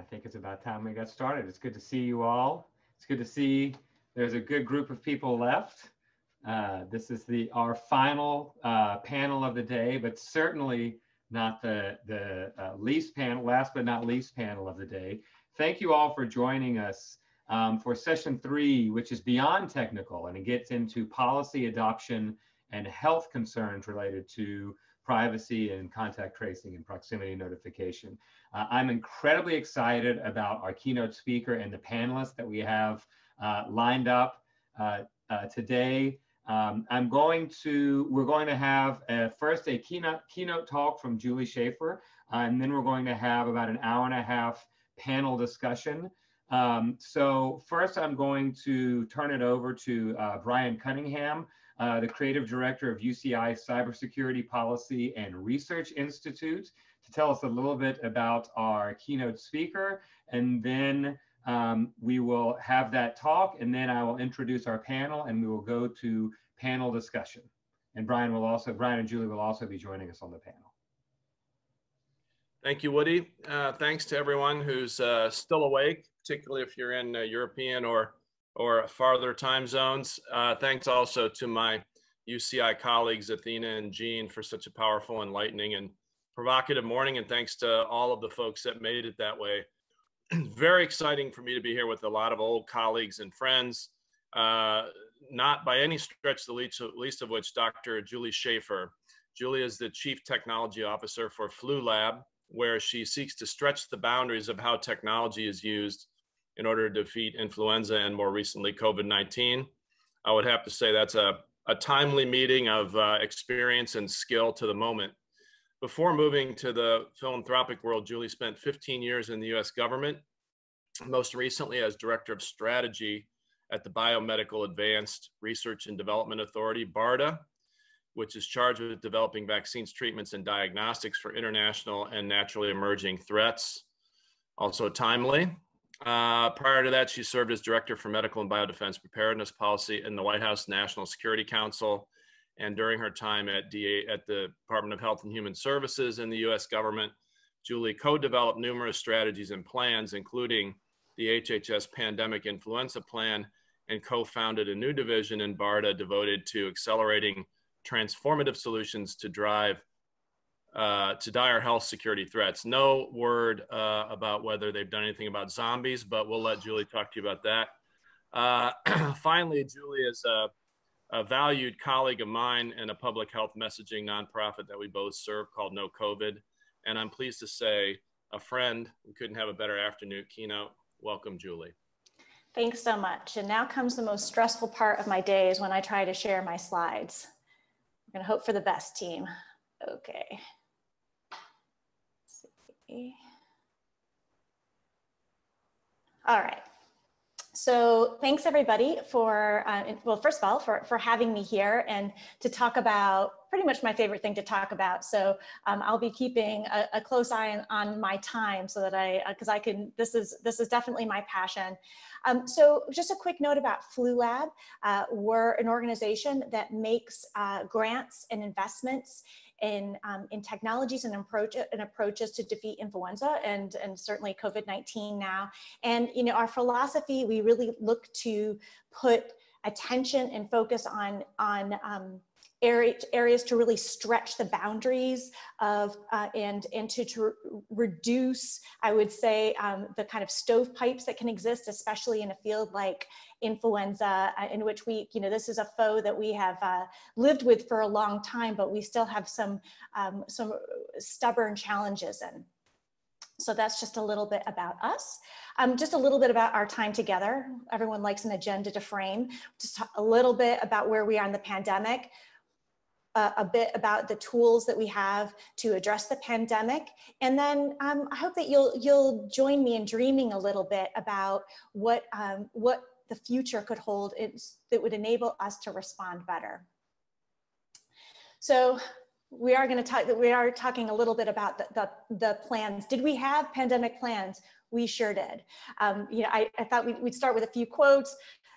I think it's about time we got started. It's good to see you all. It's good to see there's a good group of people left. Uh, this is the our final uh, panel of the day, but certainly not the, the uh, least panel, last but not least panel of the day. Thank you all for joining us um, for session three, which is beyond technical and it gets into policy adoption and health concerns related to privacy and contact tracing and proximity notification. Uh, I'm incredibly excited about our keynote speaker and the panelists that we have uh, lined up uh, uh today. Um, I'm going to, we're going to have a, first a keynote, keynote talk from Julie Schafer, uh, and then we're going to have about an hour and a half panel discussion. Um, so first I'm going to turn it over to uh, Brian Cunningham, uh, the creative director of UCI Cybersecurity Policy and Research Institute to tell us a little bit about our keynote speaker. And then um, we will have that talk and then I will introduce our panel and we will go to panel discussion. And Brian will also, Brian and Julie will also be joining us on the panel. Thank you, Woody. Uh, thanks to everyone who's uh, still awake, particularly if you're in uh, European or, or farther time zones. Uh, thanks also to my UCI colleagues, Athina and Gene, for such a powerful, enlightening, and provocative morning. And thanks to all of the folks that made it that way. Very exciting for me to be here with a lot of old colleagues and friends. Uh, not by any stretch the least, least of which Dr. Julie Schafer. Julie is the Chief Technology Officer for Flu Lab, where she seeks to stretch the boundaries of how technology is used in order to defeat influenza and more recently COVID-19. I would have to say that's a, a timely meeting of uh, experience and skill to the moment. Before moving to the philanthropic world, Julie spent 15 years in the US government, most recently as Director of Strategy at the Biomedical Advanced Research and Development Authority, BARDA, which is charged with developing vaccines, treatments, and diagnostics for international and naturally emerging threats. Also timely. Uh, prior to that, she served as Director for Medical and Biodefense Preparedness Policy in the White House National Security Council. And during her time at, DA, at the Department of Health and Human Services in the US government, Julie co-developed numerous strategies and plans, including the HHS Pandemic Influenza Plan and co-founded a new division in BARDA devoted to accelerating transformative solutions to drive uh, to dire health security threats. No word uh, about whether they've done anything about zombies, but we'll let Julie talk to you about that. Uh, finally, Julie is a, a, valued colleague of mine in a public health messaging nonprofit that we both serve called No COVID. And I'm pleased to say a friend, we couldn't have a better afternoon keynote. Welcome, Julie. Thanks so much. And now comes the most stressful part of my day is when I try to share my slides. I'm gonna hope for the best team. Okay. All right. So thanks everybody for, uh, well, first of all, for, for having me here and to talk about pretty much my favorite thing to talk about. So um, I'll be keeping a, a close eye on, on, my time so that I, because uh, I can, this is, this is definitely my passion. Um, so just a quick note about Flu Lab. Uh, we're an organization that makes uh, grants and investments in, um, in technologies and, approach, and approaches to defeat influenza and, and certainly COVID-19 now. And you know, our philosophy, we really look to put attention and focus on, on um, areas to really stretch the boundaries of uh, and and to, to reduce i would say um, the kind of stovepipes that can exist especially in a field like influenza uh, in which we you know this is a foe that we have uh, lived with for a long time but we still have some um, some stubborn challenges in so that's just a little bit about us. Um, just a little bit about our time together. Everyone likes an agenda to frame. Just a little bit about where we are in the pandemic, uh, a bit about the tools that we have to address the pandemic. And then um, I hope that you'll, you'll join me in dreaming a little bit about what, um, what the future could hold that would enable us to respond better. So we are going to talk that we are talking a little bit about the, the, the, plans did we have pandemic plans We sure did. Um, you know, I, I thought we'd, we'd start with a few quotes.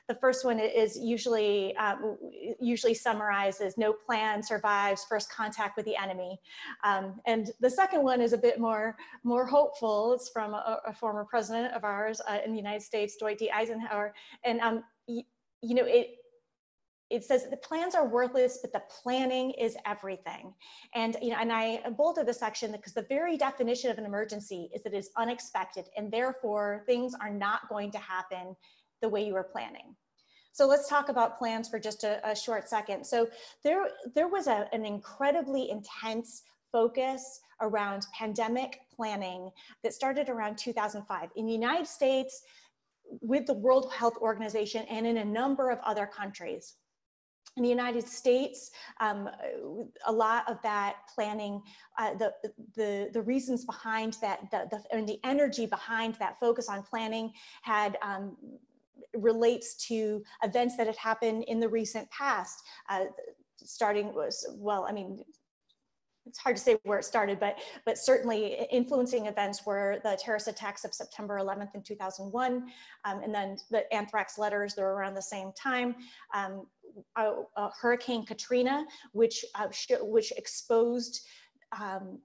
The first one is usually um, usually summarizes no plan survives first contact with the enemy. Um, and the second one is a bit more more hopeful. It's from a, a former president of ours uh, in the United States, Dwight D. Eisenhower. And um, you know, it it says the plans are worthless, but the planning is everything. And you know, and I bolded the section because the very definition of an emergency is that it is unexpected, and therefore things are not going to happen the way you were planning. So let's talk about plans for just a, a short second. So there, there was a, an incredibly intense focus around pandemic planning that started around 2005 in the United States with the World Health Organization and in a number of other countries. In the United States, um, a lot of that planning, uh, the, the, the reasons behind that, the, the, and the energy behind that focus on planning had um, relates to events that had happened in the recent past. Uh, starting was, well, I mean, it's hard to say where it started, but but certainly influencing events were the terrorist attacks of September 11th in 2001, um, and then the anthrax letters that were around the same time. Um, uh, uh, Hurricane Katrina, which uh, which exposed um,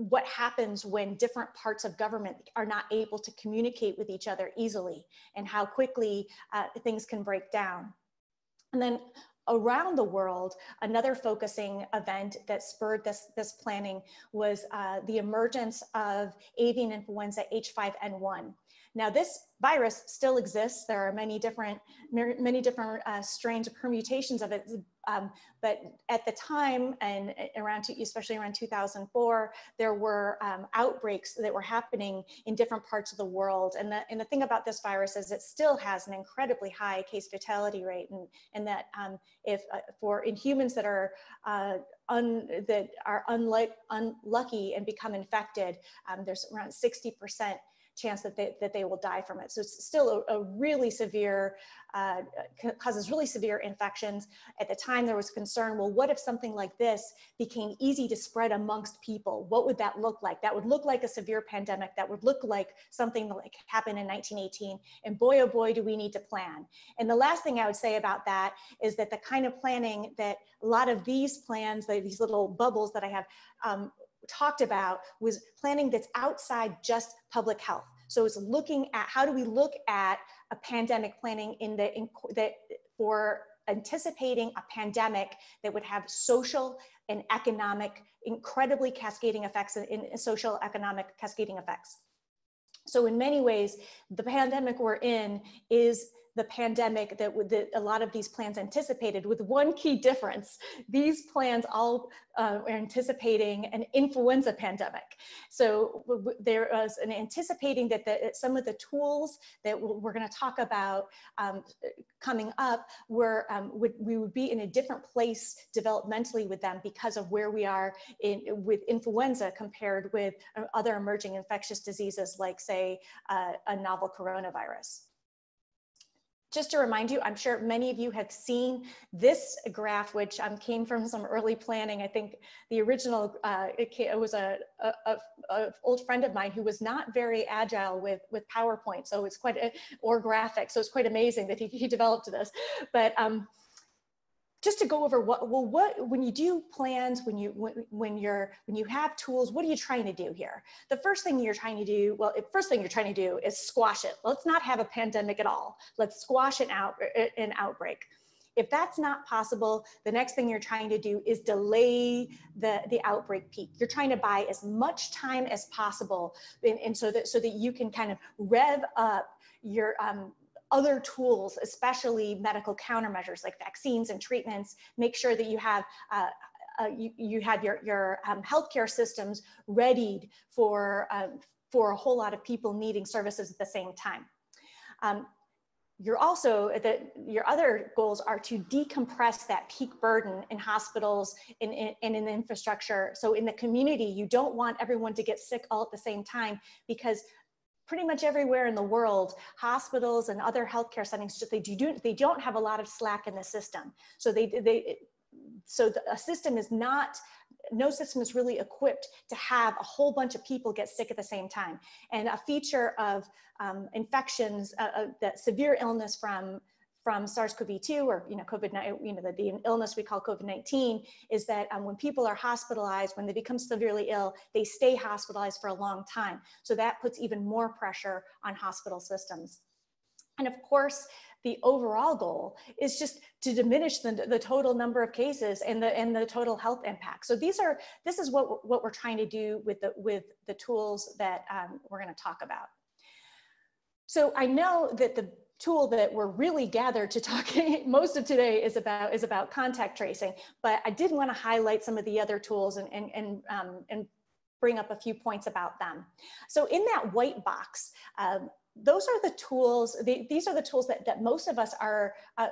what happens when different parts of government are not able to communicate with each other easily and how quickly uh, things can break down. And then around the world, another focusing event that spurred this, this planning was uh, the emergence of avian influenza H5N1. Now this virus still exists. There are many different, many different uh, strains or permutations of it. Um, but at the time and around, especially around 2004, there were um, outbreaks that were happening in different parts of the world. And the, and the thing about this virus is it still has an incredibly high case fatality rate. And, and that um, if uh, for in humans that are uh, Un, that are unlike, unlucky and become infected, um, there's around 60% chance that they, that they will die from it. So it's still a, a really severe, uh, causes really severe infections. At the time there was concern, well, what if something like this became easy to spread amongst people? What would that look like? That would look like a severe pandemic. That would look like something like happened in 1918. And boy, oh boy, do we need to plan. And the last thing I would say about that is that the kind of planning that a lot of these plans, these little bubbles that I have, um, talked about was planning that's outside just public health. So it's looking at how do we look at a pandemic planning in the in, that for anticipating a pandemic that would have social and economic incredibly cascading effects in, in social economic cascading effects. So in many ways, the pandemic we're in is the pandemic that, that a lot of these plans anticipated with one key difference. These plans all uh, anticipating an influenza pandemic. So there was an anticipating that the, some of the tools that we're gonna talk about um, coming up were, um, would, we would be in a different place developmentally with them because of where we are in, with influenza compared with uh, other emerging infectious diseases like say uh, a novel coronavirus just to remind you, I'm sure many of you have seen this graph, which um, came from some early planning. I think the original, uh, it, it, was a, a, a, a, old friend of mine who was not very agile with, with PowerPoint. So it's quite, or graphics. So it's quite amazing that he, he developed this. But um, just to go over what well what when you do plans when you when, when you're when you have tools what are you trying to do here? The first thing you're trying to do well first thing you're trying to do is squash it. Let's not have a pandemic at all. Let's squash an out an outbreak. If that's not possible the next thing you're trying to do is delay the the outbreak peak. You're trying to buy as much time as possible and, and so that so that you can kind of rev up your um, other tools, especially medical countermeasures like vaccines and treatments, make sure that you have uh, uh, you, you have your, your um, healthcare systems readied for, um, for a whole lot of people needing services at the same time. Um, you're also, your other goals are to decompress that peak burden in hospitals and in, in, in the infrastructure. So in the community, you don't want everyone to get sick all at the same time because pretty much everywhere in the world, hospitals and other healthcare settings, they, do, they don't have a lot of slack in the system. So they, they so the, a system is not no system is really equipped to have a whole bunch of people get sick at the same time. And a feature of um, infections, uh, uh, that severe illness from from SARS-CoV-2 or you know COVID, you know the, the illness we call COVID-19 is that um, when people are hospitalized, when they become severely ill, they stay hospitalized for a long time. So that puts even more pressure on hospital systems. And of course, the overall goal is just to diminish the, the total number of cases and the and the total health impact. So these are this is what what we're trying to do with the with the tools that um, we're going to talk about. So I know that the tool that we're really gathered to talk most of today is about is about contact tracing, but I did want to highlight some of the other tools and and and, um, and bring up a few points about them. So in that white box, um, those are the tools, the, these are the tools that, that most of us are uh,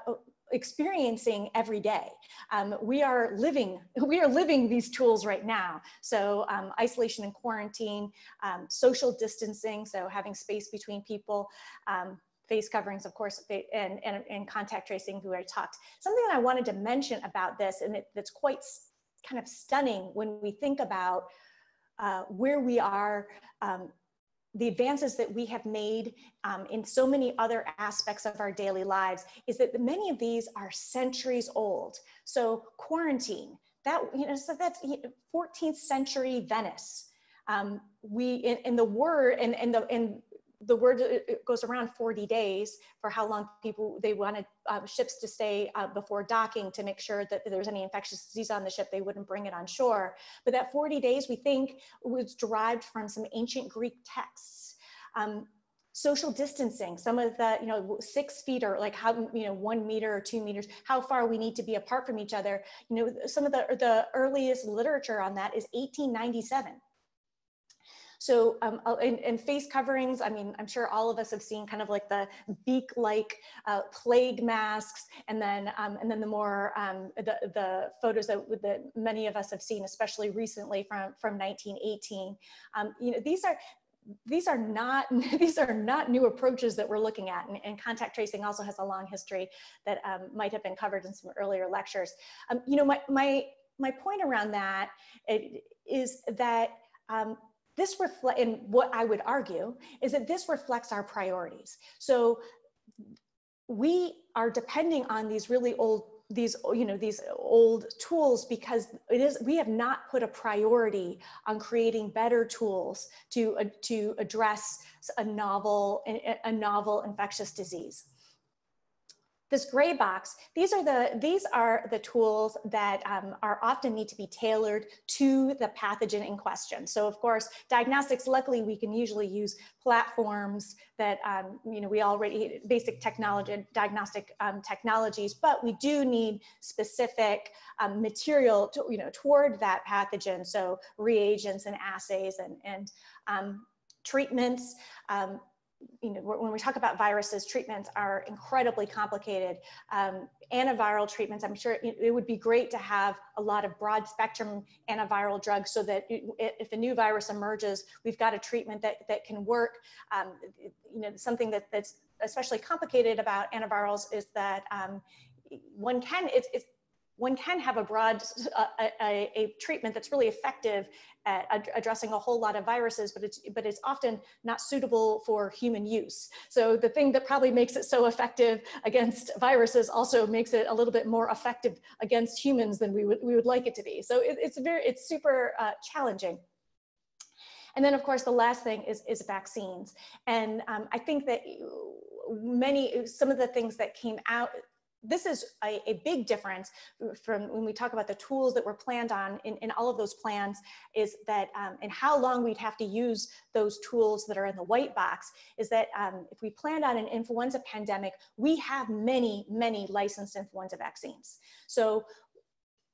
experiencing every day. Um, we are living, we are living these tools right now. So um, isolation and quarantine, um, social distancing, so having space between people, um, face coverings, of course, and, and, and contact tracing, who I talked. Something that I wanted to mention about this, and it, that's quite kind of stunning when we think about uh, where we are um, the advances that we have made um, in so many other aspects of our daily lives is that many of these are centuries old. So quarantine, that you know, so that's 14th century Venice. Um, we in, in, the word and and the and the word goes around 40 days for how long people they wanted uh, ships to stay uh, before docking to make sure that there was any infectious disease on the ship they wouldn't bring it on shore. But that 40 days we think was derived from some ancient greek texts. Um, social distancing some of the you know six feet or like how you know one meter or two meters how far we need to be apart from each other. You know some of the the earliest literature on that is 1897 so um, in, in, face coverings, I mean, I'm sure all of us have seen kind of like the beak-like uh, plague masks, and then um, and then the more um, the the photos that, that many of us have seen, especially recently from from 1918. Um, you know, these are these are not these are not new approaches that we're looking at. And, and contact tracing also has a long history that um, might have been covered in some earlier lectures. Um, you know my my my point around that is that um, this reflect, and what I would argue is that this reflects our priorities. So we are depending on these really old these you know these old tools because it is we have not put a priority on creating better tools to uh, to address a novel a novel infectious disease this gray box, these are the, these are the tools that um, are often need to be tailored to the pathogen in question. So of course, diagnostics, luckily we can usually use platforms that, um, you know, we already, basic technology, diagnostic um, technologies, but we do need specific um, material, to, you know, toward that pathogen. So reagents and assays and, and um, treatments. Um, you know, when we talk about viruses, treatments are incredibly complicated. Um, antiviral treatments, I'm sure it, would be great to have a lot of broad spectrum antiviral drugs so that if a new virus emerges, we've got a treatment that, that can work. Um, you know, something that, that's especially complicated about antivirals is that um, one can, it's, it's one can have a broad a, a, a, treatment that's really effective at ad addressing a whole lot of viruses, but it's but it's often not suitable for human use. So the thing that probably makes it so effective against viruses also makes it a little bit more effective against humans than we would we would like it to be. So it, it's very it's super uh, challenging. And then, of course, the last thing is, is vaccines. And um, I think that many, some of the things that came out this is a, a, big difference from when we talk about the tools that were planned on in, in all of those plans is that um, and how long we'd have to use those tools that are in the white box is that um, if we planned on an influenza pandemic we have many many licensed influenza vaccines. So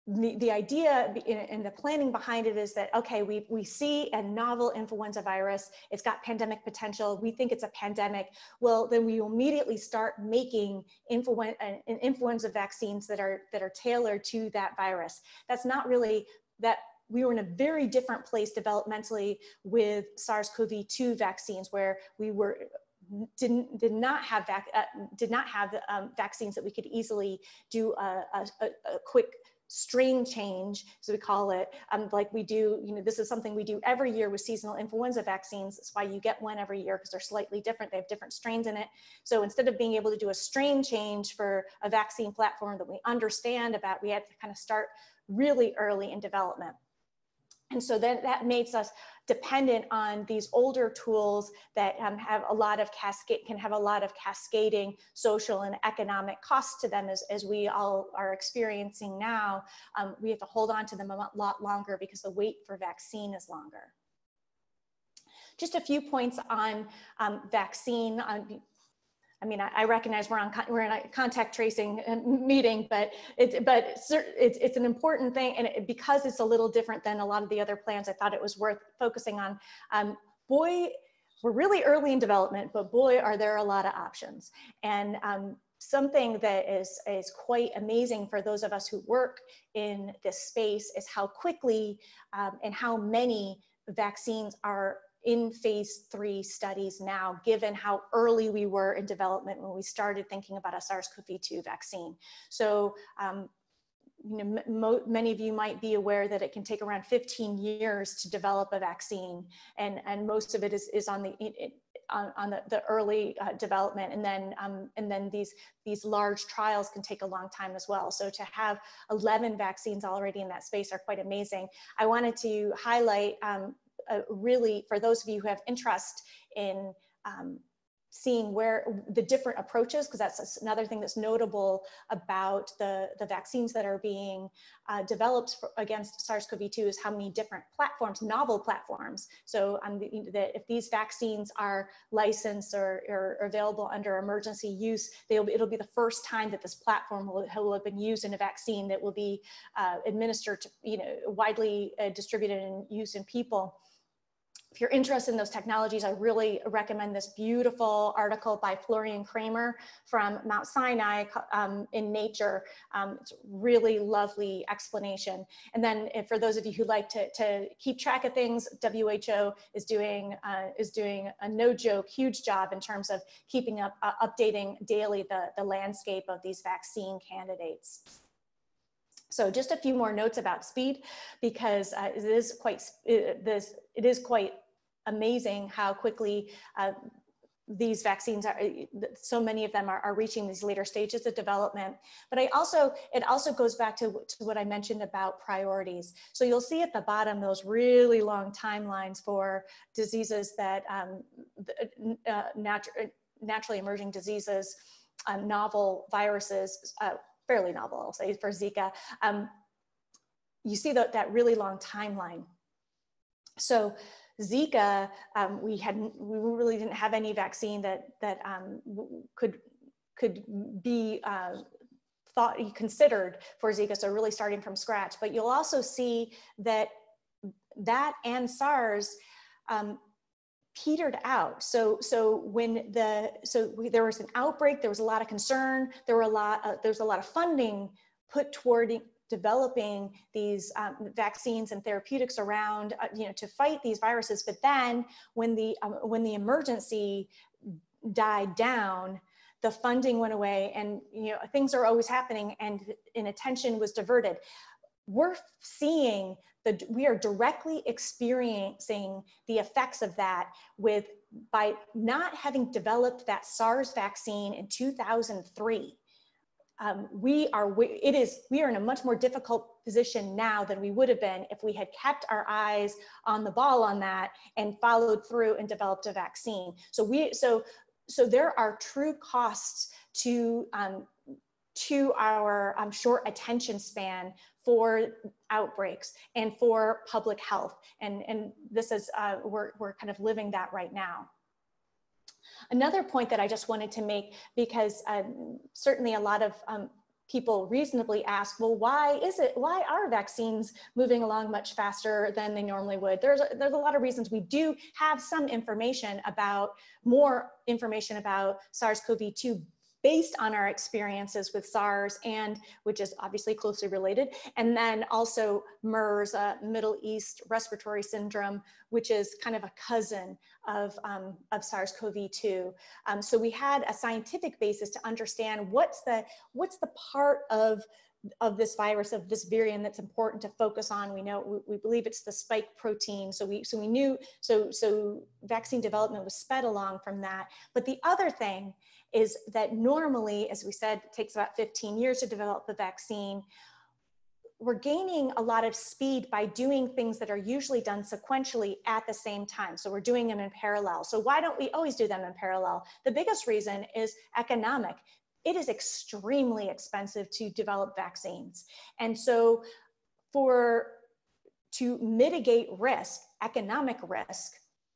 the, the idea and the planning behind it is that okay we, we see a novel influenza virus. It's got pandemic potential. We think it's a pandemic. Well then we immediately start making influenza influenza vaccines that are that are tailored to that virus. That's not really that we were in a very different place developmentally with SARS-CoV-2 vaccines where we were didn't did not have vac, uh, did not have um, vaccines that we could easily do a, a, a quick strain change, as we call it, um, like we do, you know, this is something we do every year with seasonal influenza vaccines. That's why you get one every year because they're slightly different. They have different strains in it. So instead of being able to do a strain change for a vaccine platform that we understand about, we had to kind of start really early in development. And so then that makes us dependent on these older tools that um, have a lot of cascade can have a lot of cascading social and economic costs to them as, as we all are experiencing now. Um, we have to hold on to them a lot longer because the wait for vaccine is longer. Just a few points on um, vaccine, on I mean, I, I recognize we're on we're in a contact tracing uh, meeting, but it's but it's, it's an important thing, and it, because it's a little different than a lot of the other plans, I thought it was worth focusing on. Um, boy, we're really early in development, but boy, are there a lot of options. And um, something that is is quite amazing for those of us who work in this space is how quickly um, and how many vaccines are in phase three studies now, given how early we were in development when we started thinking about a SARS-CoV-2 vaccine. So, um, you know, many of you might be aware that it can take around 15 years to develop a vaccine, and, and most of it is, is on the it, on, on the, the early uh, development, and then um, and then these these large trials can take a long time as well. So to have 11 vaccines already in that space are quite amazing. I wanted to highlight um, uh, really, for those of you who have interest in um, seeing where the different approaches, because that's another thing that's notable about the, the vaccines that are being uh, developed for, against SARS-CoV-2 is how many different platforms, novel platforms. So um, the, if these vaccines are licensed or, or, available under emergency use, they'll, it'll be the first time that this platform will, will have been used in a vaccine that will be uh, administered, to, you know, widely uh, distributed and used in people if you're interested in those technologies, I really recommend this beautiful article by Florian Krammer from Mount Sinai um, in Nature. Um, it's really lovely explanation. And then for those of you who like to, to keep track of things, WHO is doing, uh, is doing a no joke, huge job in terms of keeping up, uh, updating daily the, the landscape of these vaccine candidates. So just a few more notes about speed because uh, it is quite it, this it is quite amazing how quickly uh, these vaccines are so many of them are, are, reaching these later stages of development. But i also it also goes back to, to what i mentioned about priorities. So you'll see at the bottom those really long timelines for diseases that um, uh, natu naturally emerging diseases um, novel viruses uh, fairly novel i'll say for zika. Um, you see that, that really long timeline. So Zika, um, we hadn't, we really didn't have any vaccine that that um, could could be uh, thought considered for Zika. So really starting from scratch. But you'll also see that that and SARS um, petered out. So so when the so we, there was an outbreak, there was a lot of concern. There were a lot. Uh, there was a lot of funding put toward developing these um, vaccines and therapeutics around, uh, you know, to fight these viruses. But then when the, um, when the emergency died down, the funding went away and, you know, things are always happening and, and attention was diverted. We're seeing the, we are directly experiencing the effects of that with by not having developed that SARS vaccine in 2003 um, we are it is we are in a much more difficult position now than we would have been if we had kept our eyes on the ball on that and followed through and developed a vaccine. So we so so there are true costs to um, to our um, short attention span for outbreaks and for public health. And and this is uh, we're, we're kind of living that right now Another point that I just wanted to make, because um, certainly a lot of um, people reasonably ask, well, why is it, why are vaccines moving along much faster than they normally would? There's a, there's a lot of reasons. We do have some information about, more information about SARS-CoV-2 based on our experiences with SARS and which is obviously closely related. And then also MERS, uh, Middle East Respiratory Syndrome, which is kind of a cousin of, um, of SARS-CoV-2. Um, so we had a scientific basis to understand what's the, what's the part of of this virus, of this virion that's important to focus on. We know, we, we, believe it's the spike protein. So we, so we knew, so, so vaccine development was sped along from that. But the other thing is that normally, as we said, it takes about 15 years to develop the vaccine. We're gaining a lot of speed by doing things that are usually done sequentially at the same time. So we're doing them in parallel. So why don't we always do them in parallel? The biggest reason is economic it is extremely expensive to develop vaccines. And so for to mitigate risk, economic risk,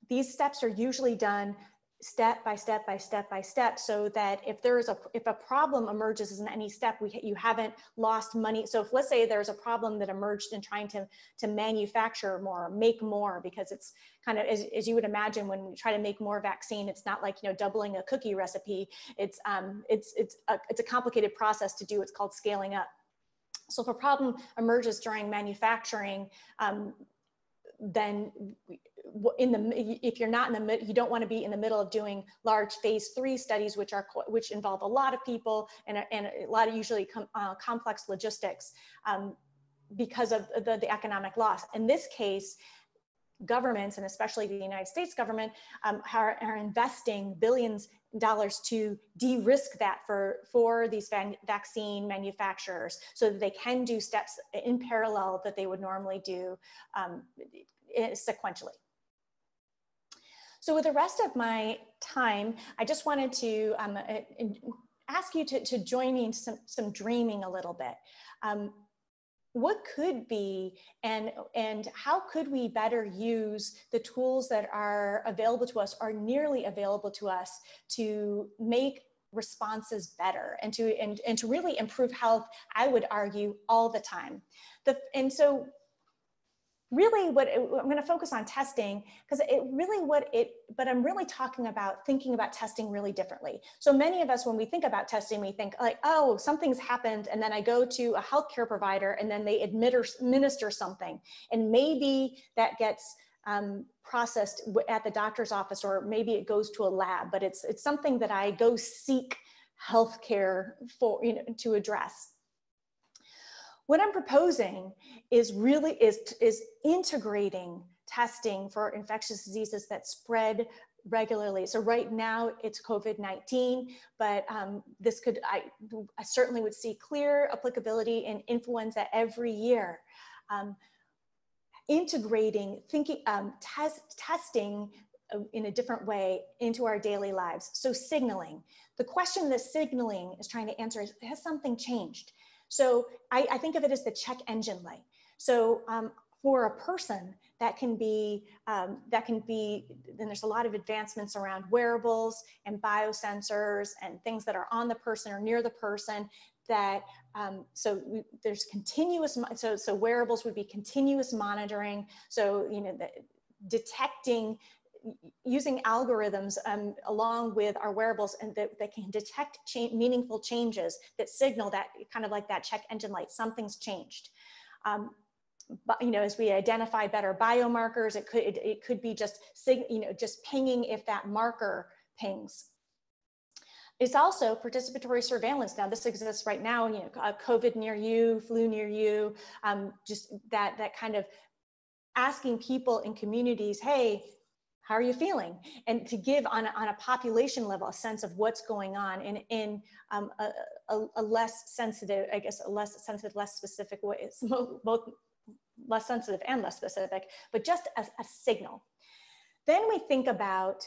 these steps are usually done step by step by step by step so that if there is a if a problem emerges in any step we you haven't lost money. So if let's say there's a problem that emerged in trying to to manufacture more make more because it's kind of as, as you would imagine when we try to make more vaccine it's not like you know doubling a cookie recipe. It's um it's it's a, it's a complicated process to do. It's called scaling up. So if a problem emerges during manufacturing um, then in the if you're not in the you don't want to be in the middle of doing large phase three studies which are which involve a lot of people and a, and a lot of usually com, uh, complex logistics um, because of the, the economic loss. In this case governments and especially the united states government um, are, are investing billions dollars to de-risk that for for these vaccine manufacturers so that they can do steps in parallel that they would normally do um, sequentially so with the rest of my time, I just wanted to um, uh, ask you to, to join me in some, some dreaming a little bit. Um, what could be and and how could we better use the tools that are available to us are nearly available to us to make responses better and to and, and to really improve health i would argue all the time the and so really what it, i'm going to focus on testing because it really what it but i'm really talking about thinking about testing really differently. So many of us when we think about testing we think like oh something's happened and then i go to a healthcare provider and then they administer something. And maybe that gets um, processed at the doctor's office or maybe it goes to a lab but it's it's something that i go seek healthcare for you know to address what I'm proposing is really is, is integrating testing for infectious diseases that spread regularly. So right now it's COVID-19, but um, this could, I, I, certainly would see clear applicability in influenza every year. Um, integrating, thinking, um, test, testing uh, in a different way into our daily lives. So signaling. The question that signaling is trying to answer is, has something changed? So I, I think of it as the check engine light. So um, for a person, that can be um, that can be and there's a lot of advancements around wearables and biosensors and things that are on the person or near the person that um, so we, there's continuous so so wearables would be continuous monitoring so you know the, detecting using algorithms um, along with our wearables and that, that can detect cha meaningful changes that signal that kind of like that check engine light, something's changed. Um, but you know, as we identify better biomarkers, it could it, it could be just you know just pinging if that marker pings. It's also participatory surveillance. Now, this exists right now. You know, COVID near you, flu near you, um, just that that kind of asking people in communities, hey, how are you feeling? And to give on a, on a population level a sense of what's going on in in um, a, a, a, less sensitive i guess a less sensitive less specific way both less sensitive and less specific but just as a signal. Then we think about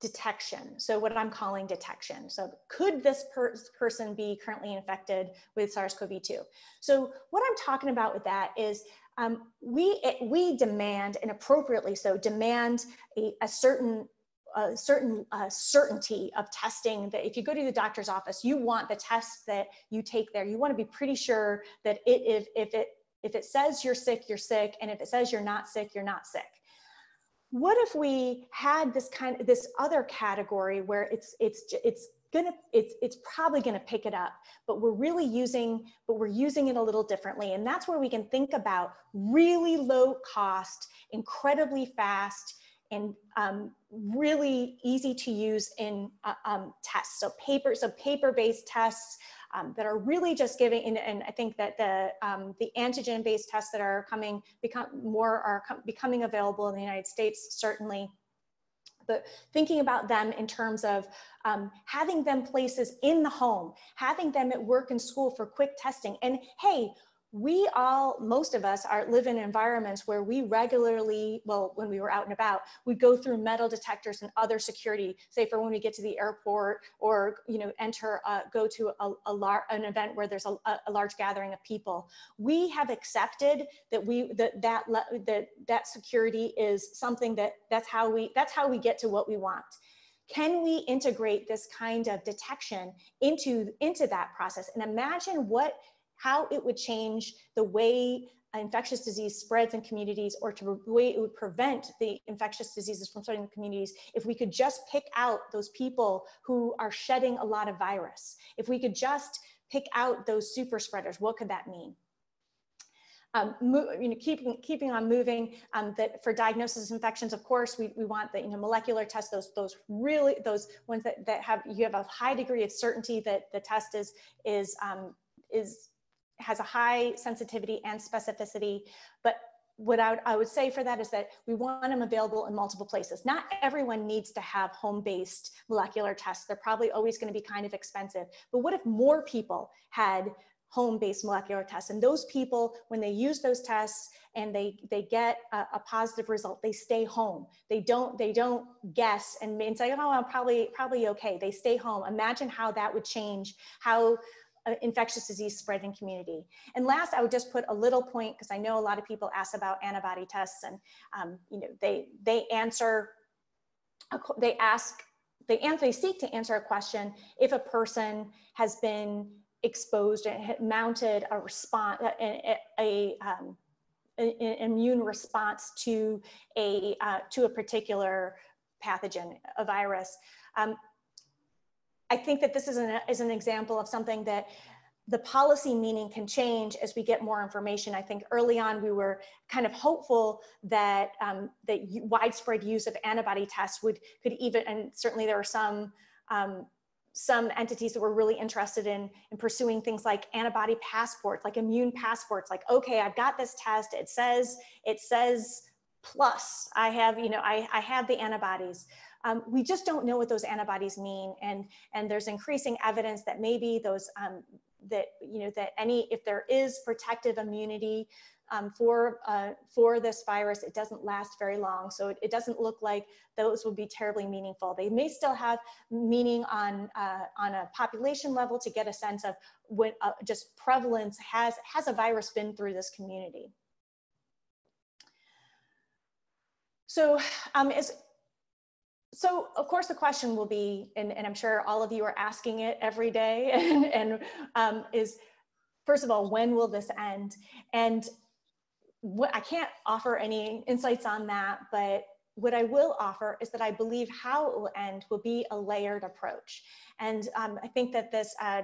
detection. So what i'm calling detection. So could this per person be currently infected with sars-cov-2 so what i'm talking about with that is um, we, we demand, and appropriately so, demand a, a certain a certain uh, certainty of testing that if you go to the doctor's office, you want the test that you take there. You want to be pretty sure that it, if, if it if it says you're sick, you're sick, and if it says you're not sick, you're not sick. What if we had this kind of this other category where it's it's it's gonna it's it's probably gonna pick it up but we're really using but we're using it a little differently. And that's where we can think about really low cost incredibly fast and um, really easy to use in uh, um, tests. So paper so paper based tests um, that are really just giving, and, and I think that the, um, the antigen-based tests that are coming, become more are becoming available in the United States, certainly but thinking about them in terms of um, having them places in the home, having them at work and school for quick testing. And hey, we all, most of us are live in environments where we regularly, well, when we were out and about, we go through metal detectors and other security, say for when we get to the airport or, you know, enter, uh, go to a, a lar an event where there's a, a, large gathering of people. We have accepted that we, that, that, that, that security is something that, that's how we, that's how we get to what we want. Can we integrate this kind of detection into into that process? And imagine what how it would change the way infectious disease spreads in communities or to the way it would prevent the infectious diseases from spreading in communities if we could just pick out those people who are shedding a lot of virus if we could just pick out those super spreaders what could that mean? Um, you know, keeping, keeping on moving, um, that for diagnosis infections, of course, we, we want the you know, molecular tests, those, those really, those ones that, that have, you have a high degree of certainty that the test is, is, um, is has a high sensitivity and specificity, but what I would, I would, say for that is that we want them available in multiple places. Not everyone needs to have home-based molecular tests. They're probably always going to be kind of expensive. But what if more people had home-based molecular tests? And those people, when they use those tests and they they get a, a, positive result, they stay home. They don't they don't guess and, and say, oh, I'm probably probably okay. They stay home. Imagine how that would change how infectious disease spread in community. And last, I would just put a little point because I know a lot of people ask about antibody tests and um, you know they they answer they ask they answer they seek to answer a question if a person has been exposed and mounted a response a, a, um, an immune response to a uh, to a particular pathogen a virus um, I think that this is an, is an example of something that the policy meaning can change as we get more information. I think early on we were kind of hopeful that um, that widespread use of antibody tests would could even, and certainly there are some um, some entities that were really interested in, in pursuing things like antibody passports, like immune passports, like, okay, I've got this test, it says, it says plus, I have, you know, I, I have the antibodies. Um, we just don't know what those antibodies mean. And, and there's increasing evidence that maybe those, um, that, you know, that any, if there is protective immunity um, for, uh, for this virus, it doesn't last very long. So it, it, doesn't look like those would be terribly meaningful. They may still have meaning on, uh, on a population level to get a sense of what uh, just prevalence has, has a virus been through this community. So um, as, so of course the question will be, and, and, I'm sure all of you are asking it every day, and, and um, is first of all, when will this end? And what I can't offer any insights on that, but what I will offer is that I believe how it will end will be a layered approach. And um, I think that this uh,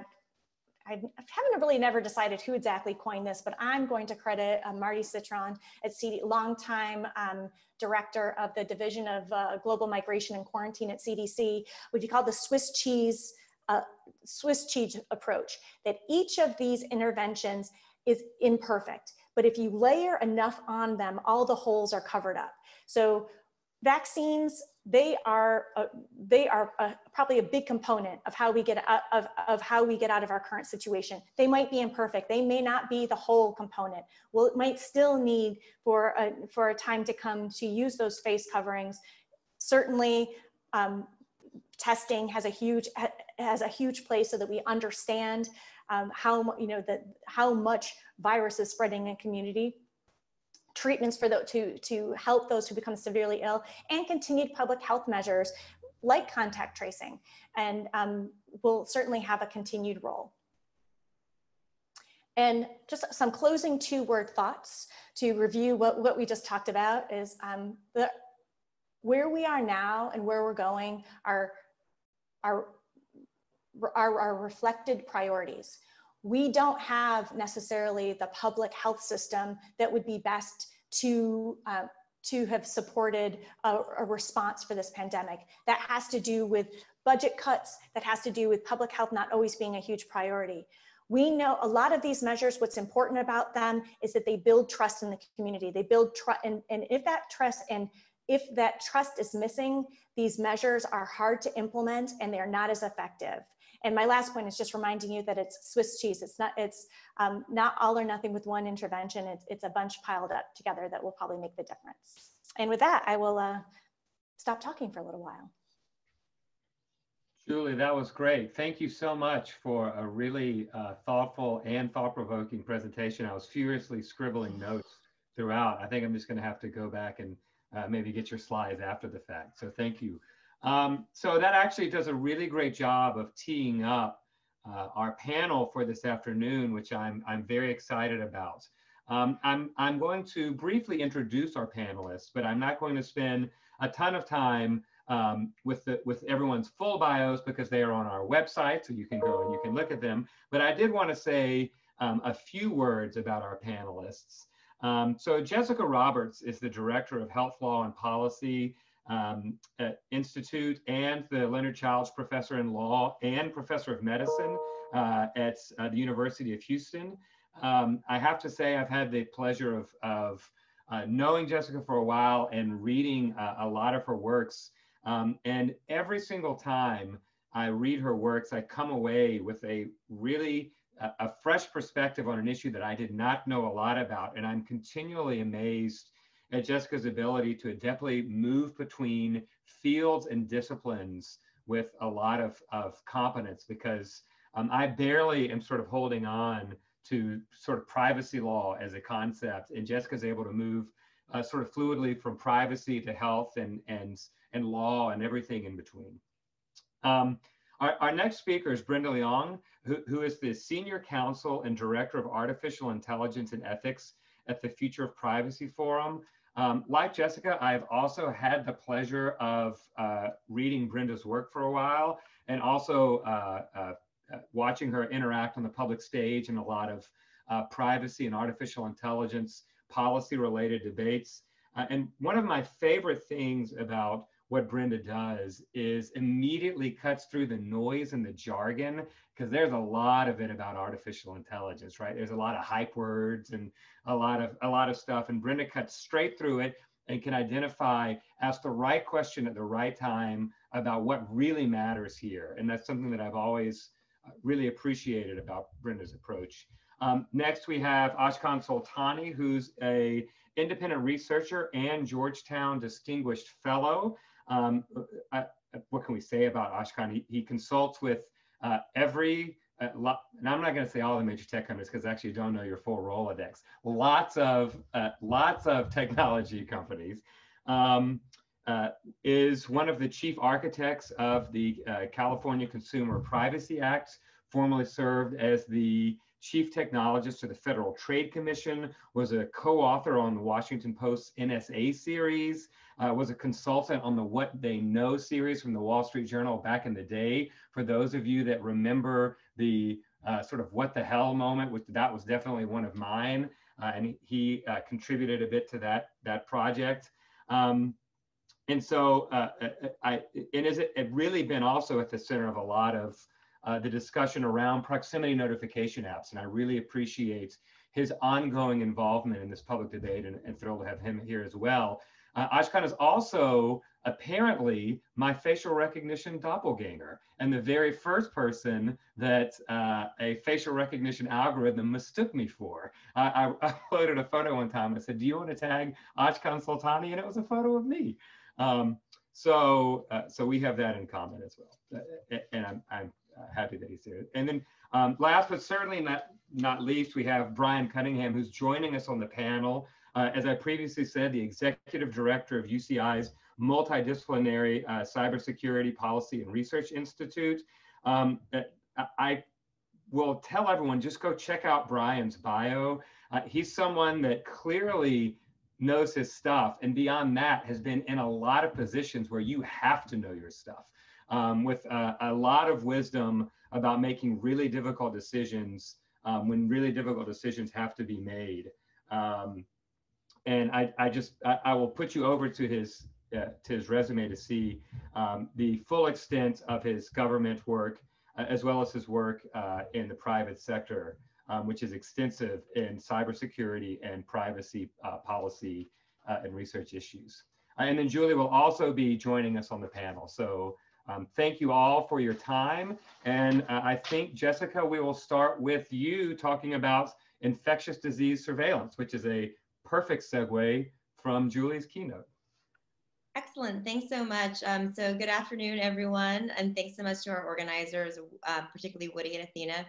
I haven't really never decided who exactly coined this, but I'm going to credit uh, Marty Cetron at CD, longtime um, director of the Division of uh, Global Migration and Quarantine at CDC, what he called the Swiss cheese, uh, Swiss cheese approach, that each of these interventions is imperfect, but if you layer enough on them, all the holes are covered up. So vaccines they are uh, they are uh, probably a big component of how we get out of, of how we get out of our current situation. They might be imperfect. They may not be the whole component. Well it might still need for a, for a time to come to use those face coverings. Certainly um, testing has a huge has a huge place so that we understand um, how you know that how much virus is spreading in community treatments for the, to, to help those who become severely ill, and continued public health measures like contact tracing, and um, will certainly have a continued role. And just some closing two word thoughts to review what, what we just talked about is um, the, where we are now and where we're going are, are, are, are reflected priorities we don't have necessarily the public health system that would be best to uh, to have supported a, a, response for this pandemic. That has to do with budget cuts, that has to do with public health not always being a huge priority. We know a lot of these measures, what's important about them is that they build trust in the community. They build trust, and, and if that trust and if that trust is missing, these measures are hard to implement and they're not as effective. And my last point is just reminding you that it's Swiss cheese. It's not, it's um, not all or nothing with one intervention. It's, it's a bunch piled up together that will probably make the difference. And with that, I will uh, stop talking for a little while. Julie, that was great. Thank you so much for a really uh, thoughtful and thought-provoking presentation. I was furiously scribbling notes throughout. I think I'm just going to have to go back and uh, maybe get your slides after the fact. So thank you. Um, so that actually does a really great job of teeing up uh, our panel for this afternoon, which I'm, I'm very excited about. Um, I'm, I'm going to briefly introduce our panelists, but I'm not going to spend a ton of time um, with, the, with everyone's full bios because they are on our website, so you can go and you can look at them. But I did want to say um, a few words about our panelists. Um, so Jessica Roberts is the Director of Health Law and Policy um, Institute and the Leonard Childs Professor in Law and Professor of Medicine uh, at uh, the University of Houston. Um, I have to say I've had the pleasure of, of uh, knowing Jessica for a while and reading uh, a lot of her works. Um, and every single time I read her works, I come away with a really a, a fresh perspective on an issue that I did not know a lot about. And I'm continually amazed at Jessica's ability to adeptly move between fields and disciplines with a lot of, of competence because um, I barely am sort of holding on to sort of privacy law as a concept. And Jessica's able to move uh, sort of fluidly from privacy to health and, and, and law and everything in between. Um, our, our, next speaker is Brenda Leong, who, who is the Senior Counsel and Director of Artificial Intelligence and Ethics at the Future of Privacy Forum. Um, like Jessica, I've also had the pleasure of uh, reading Brenda's work for a while and also uh, uh, uh watching her interact on the public stage in a lot of uh, privacy and artificial intelligence policy related debates. Uh, and one of my favorite things about what Brenda does is immediately cuts through the noise and the jargon because there's a lot of it about artificial intelligence, right? There's a lot of hype words and a lot of a lot of stuff, and Brenda cuts straight through it and can identify, ask the right question at the right time about what really matters here, and that's something that I've always uh, really appreciated about Brenda's approach. Um, next, we have Ashkan Soltani, who's a independent researcher and Georgetown Distinguished Fellow. Um, I, uh, uh, what can we say about Ashkan? He, he consults with uh, every, uh, and I'm not going to say all the major tech companies because actually you don't know your full Rolodex. Lots of, uh, lots of technology companies. Um, uh, is one of the chief architects of the California Consumer Privacy Act, formerly served as the chief technologist to the Federal Trade Commission, was a co-author on the Washington Post's NSA series, uh, was a consultant on the What They Know series from the Wall Street Journal back in the day. For those of you that remember the uh, sort of what the hell moment, which that was definitely one of mine, uh, and he uh, contributed a bit to that that project. Um, and so, uh, uh, I, and is it, it really been also at the center of a lot of the discussion around proximity notification apps, and I really appreciate his ongoing involvement in this public debate, and, and thrilled to have him here as well. Uh, Ashkan is also apparently my facial recognition doppelganger and the very first person that uh, a facial recognition algorithm mistook me for. I, I uploaded a photo one time. And I said, do you want to tag Ashkan Soltani? And it was a photo of me. Um, so, uh, so we have that in common as well. Uh, and I'm, I'm uh, happy that he's here. And then um, last but certainly not, not least, we have Brian Cunningham, who's joining us on the panel. Uh, as I previously said, the executive director of UCI's Multidisciplinary uh, Cybersecurity Policy and Research Institute. Um, uh, I will tell everyone, just go check out Brian's bio. Uh, he's someone that clearly knows his stuff and beyond that has been in a lot of positions where you have to know your stuff um, with uh, a lot of wisdom about making really difficult decisions um, when really difficult decisions have to be made. Um, and I, I just I, I, will put you over to his uh, to his resume to see um, the full extent of his government work, uh, as well as his work uh, in the private sector, um, which is extensive in cybersecurity and privacy uh, policy uh, and research issues. and then Julie will also be joining us on the panel. So um, thank you all for your time. And I think, Jessica, we will start with you talking about infectious disease surveillance, which is a perfect segue from Julie's keynote. Excellent. Thanks so much. Um, so good afternoon, everyone. And thanks so much to our organizers, uh, particularly Woody and Athina.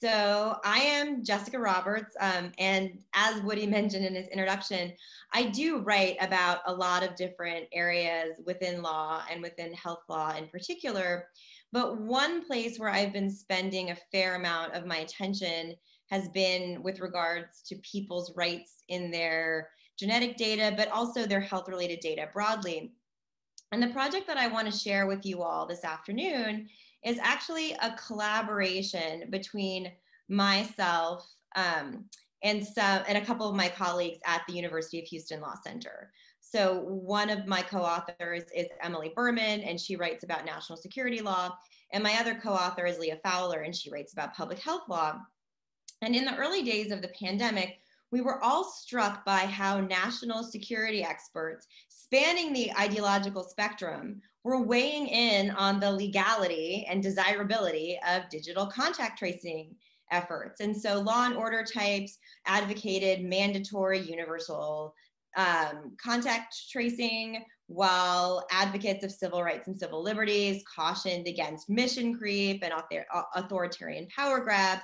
So I am Jessica Roberts. Um, and as Woody mentioned in his introduction, I do write about a lot of different areas within law and within health law in particular. But one place where I've been spending a fair amount of my attention has been with regards to people's rights in their genetic data, but also their health related data broadly. And the project that I want to share with you all this afternoon is actually a collaboration between myself um, and some and a couple of my colleagues at the University of Houston Law Center. So one of my co-authors is Emily Berman, and she writes about national security law. And my other co-author is Leah Fowler, and she writes about public health law. And in the early days of the pandemic, we were all struck by how national security experts spanning the ideological spectrum were weighing in on the legality and desirability of digital contact tracing efforts. And so law and order types advocated mandatory universal um, contact tracing, while advocates of civil rights and civil liberties cautioned against mission creep and authoritarian power grabs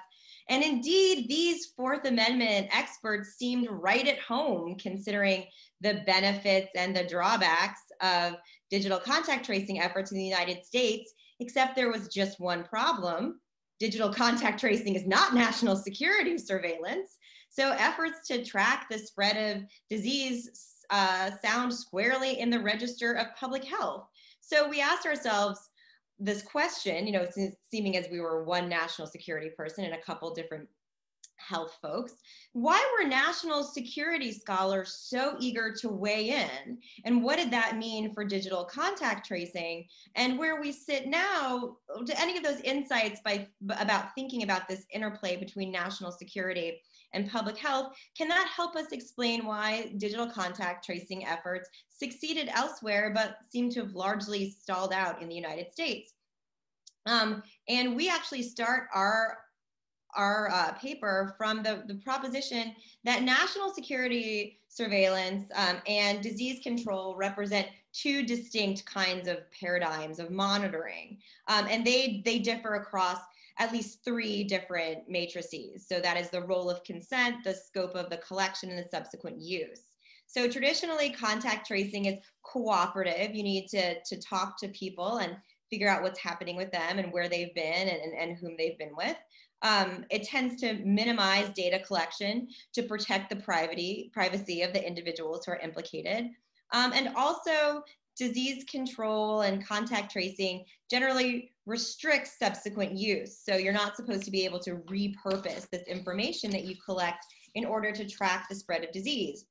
and indeed, these Fourth Amendment experts seemed right at home considering the benefits and the drawbacks of digital contact tracing efforts in the United States, except there was just one problem. Digital contact tracing is not national security surveillance. So efforts to track the spread of disease uh, sound squarely in the register of public health. So we asked ourselves, this question, you know, seeming as we were one national security person and a couple different health folks, why were national security scholars so eager to weigh in? And what did that mean for digital contact tracing? And where we sit now, do any of those insights by about thinking about this interplay between national security and public health, can that help us explain why digital contact tracing efforts succeeded elsewhere, but seem to have largely stalled out in the United States? Um, and we actually start our our uh, paper from the, the proposition that national security surveillance um, and disease control represent two distinct kinds of paradigms of monitoring. Um, and they, they differ across at least three different matrices. So that is the role of consent, the scope of the collection, and the subsequent use. So traditionally, contact tracing is cooperative. You need to, to talk to people and figure out what's happening with them and where they've been and, and, and whom they've been with. Um, it tends to minimize data collection to protect the privacy, privacy of the individuals who are implicated. Um, and also disease control and contact tracing generally restricts subsequent use. So you're not supposed to be able to repurpose this information that you collect in order to track the spread of disease.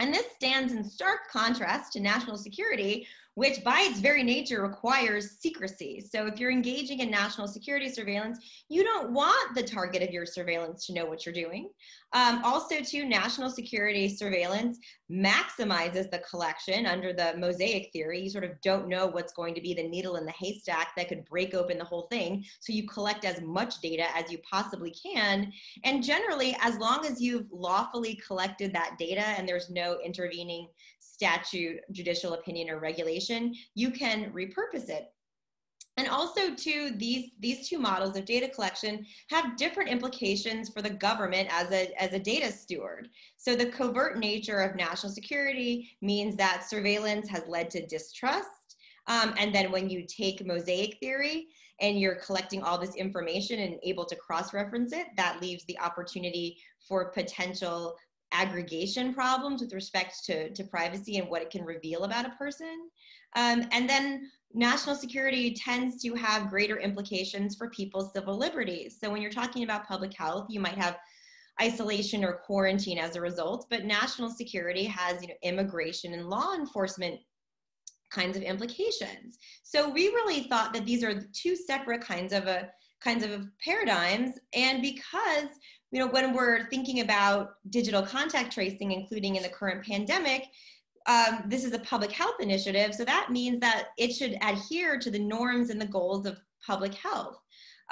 And this stands in stark contrast to national security, which by its very nature requires secrecy. So if you're engaging in national security surveillance, you don't want the target of your surveillance to know what you're doing. Um, also, too, national security surveillance maximizes the collection under the mosaic theory. You sort of don't know what's going to be the needle in the haystack that could break open the whole thing. So you collect as much data as you possibly can. And generally, as long as you've lawfully collected that data and there's no intervening statute, judicial opinion, or regulation, you can repurpose it. And also too, these, these two models of data collection have different implications for the government as a, as a data steward. So the covert nature of national security means that surveillance has led to distrust. Um, and then when you take mosaic theory and you're collecting all this information and able to cross-reference it, that leaves the opportunity for potential aggregation problems with respect to, to privacy and what it can reveal about a person. Um, and then national security tends to have greater implications for people's civil liberties. So when you're talking about public health, you might have isolation or quarantine as a result, but national security has you know, immigration and law enforcement kinds of implications. So we really thought that these are two separate kinds of a kinds of paradigms and because you know when we're thinking about digital contact tracing including in the current pandemic um, this is a public health initiative. So that means that it should adhere to the norms and the goals of public health.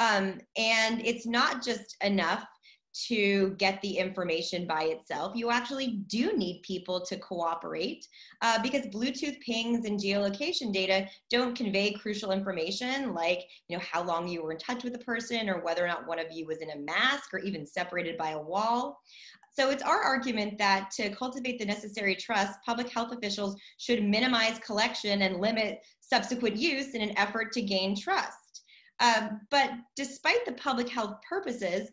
Um, and it's not just enough to get the information by itself. You actually do need people to cooperate uh, because Bluetooth pings and geolocation data don't convey crucial information like you know how long you were in touch with a person or whether or not one of you was in a mask or even separated by a wall. So it's our argument that to cultivate the necessary trust, public health officials should minimize collection and limit subsequent use in an effort to gain trust. Um, but despite the public health purposes,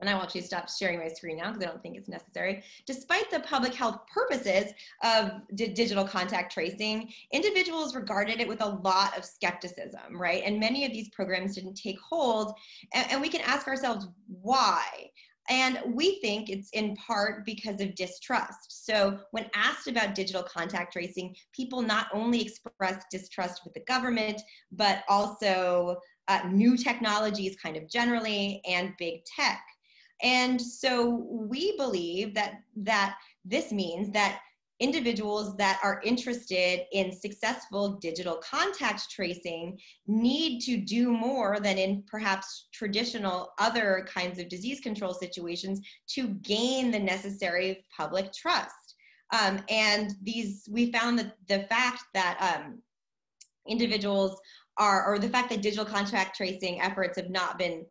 and I will actually stop sharing my screen now because I don't think it's necessary. Despite the public health purposes of digital contact tracing, individuals regarded it with a lot of skepticism, right? And many of these programs didn't take hold. And, and we can ask ourselves why. And we think it's in part because of distrust. So, when asked about digital contact tracing, people not only express distrust with the government, but also uh, new technologies, kind of generally, and big tech. And so we believe that that this means that individuals that are interested in successful digital contact tracing need to do more than in perhaps traditional other kinds of disease control situations to gain the necessary public trust. Um, and these, we found that the fact that um, individuals are, or the fact that digital contact tracing efforts have not been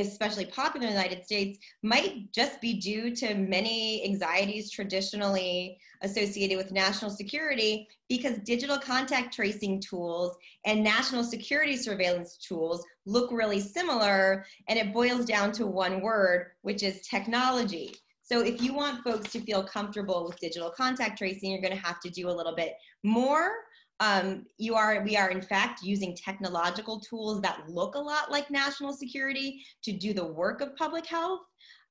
especially popular in the United States, might just be due to many anxieties traditionally associated with national security because digital contact tracing tools and national security surveillance tools look really similar and it boils down to one word, which is technology. So if you want folks to feel comfortable with digital contact tracing, you're gonna have to do a little bit more um, you are, we are in fact using technological tools that look a lot like national security to do the work of public health.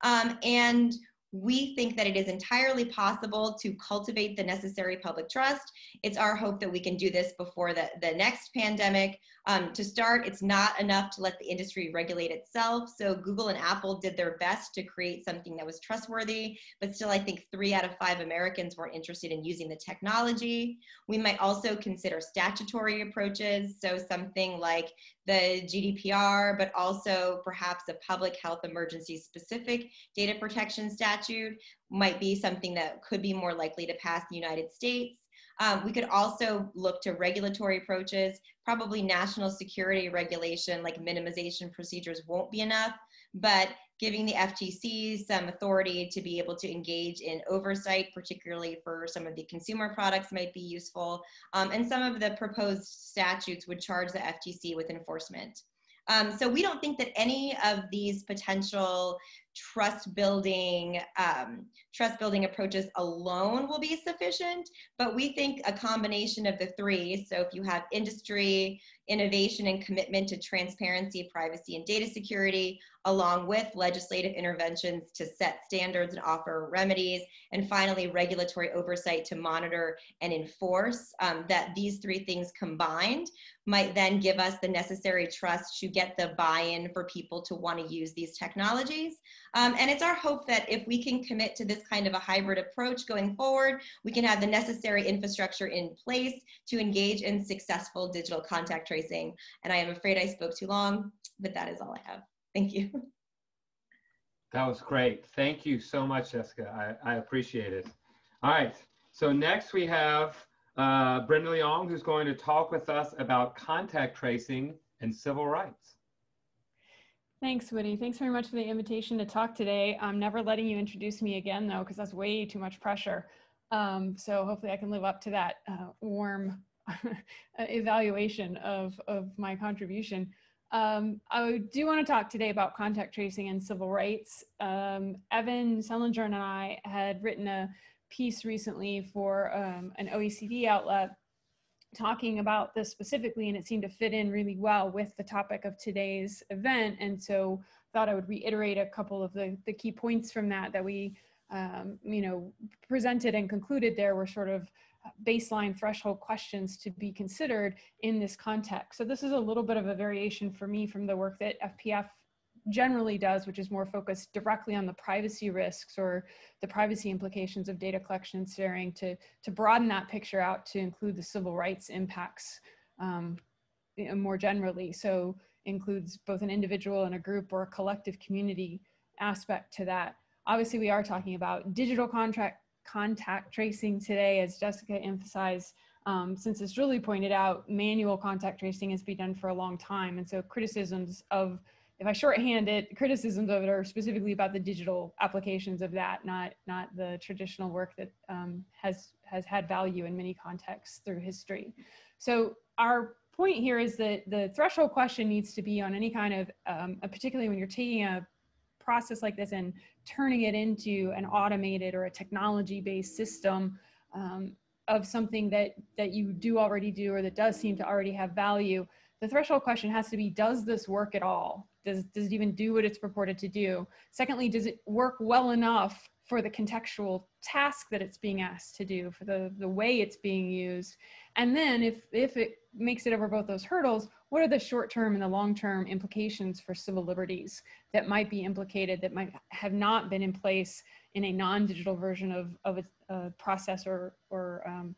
Um, and we think that it is entirely possible to cultivate the necessary public trust. It's our hope that we can do this before the, the next pandemic. Um, to start, it's not enough to let the industry regulate itself. So Google and Apple did their best to create something that was trustworthy, but still I think three out of five Americans weren't interested in using the technology. We might also consider statutory approaches. So something like the GDPR, but also perhaps a public health emergency specific data protection statute might be something that could be more likely to pass the United States. Um, we could also look to regulatory approaches. Probably national security regulation like minimization procedures won't be enough, but giving the FTC some authority to be able to engage in oversight, particularly for some of the consumer products might be useful. Um, and some of the proposed statutes would charge the FTC with enforcement. Um, so we don't think that any of these potential trust building um, trust building approaches alone will be sufficient but we think a combination of the three so if you have industry innovation and commitment to transparency privacy and data security along with legislative interventions to set standards and offer remedies and finally regulatory oversight to monitor and enforce um, that these three things combined might then give us the necessary trust to get the buy-in for people to want to use these technologies um, and it's our hope that if we can commit to this kind of a hybrid approach going forward, we can have the necessary infrastructure in place to engage in successful digital contact tracing. And I am afraid I spoke too long, but that is all I have. Thank you. That was great. Thank you so much, Jessica. I, I appreciate it. All right. So next we have uh, Brenda Leong, who's going to talk with us about contact tracing and civil rights. Thanks, Woody. Thanks very much for the invitation to talk today. I'm never letting you introduce me again, though, because that's way too much pressure. Um, so hopefully I can live up to that uh, warm evaluation of, of my contribution. Um, I do want to talk today about contact tracing and civil rights. Um, Evan Selinger and I had written a piece recently for um, an OECD outlet talking about this specifically and it seemed to fit in really well with the topic of today's event and so thought i would reiterate a couple of the, the key points from that that we um, you know presented and concluded there were sort of baseline threshold questions to be considered in this context. So this is a little bit of a variation for me from the work that FPF generally does, which is more focused directly on the privacy risks or the privacy implications of data collection and sharing to, to broaden that picture out to include the civil rights impacts um, more generally. So includes both an individual and a group or a collective community aspect to that. Obviously, we are talking about digital contract contact tracing today, as Jessica emphasized, um, since it's really pointed out, manual contact tracing has been done for a long time. And so criticisms of, if I shorthand it, criticisms of it are specifically about the digital applications of that, not, not the traditional work that um, has, has had value in many contexts through history. So our point here is that the threshold question needs to be on any kind of, um, particularly when you're taking a process like this and turning it into an automated or a technology based system um, of something that that you do already do or that does seem to already have value the threshold question has to be does this work at all? Does, does it even do what it's purported to do? Secondly does it work well enough for the contextual task that it's being asked to do for the the way it's being used? And then if if it makes it over both those hurdles what are the short term and the long term implications for civil liberties that might be implicated that might have not been in place in a non digital version of, of a, a process or, or um,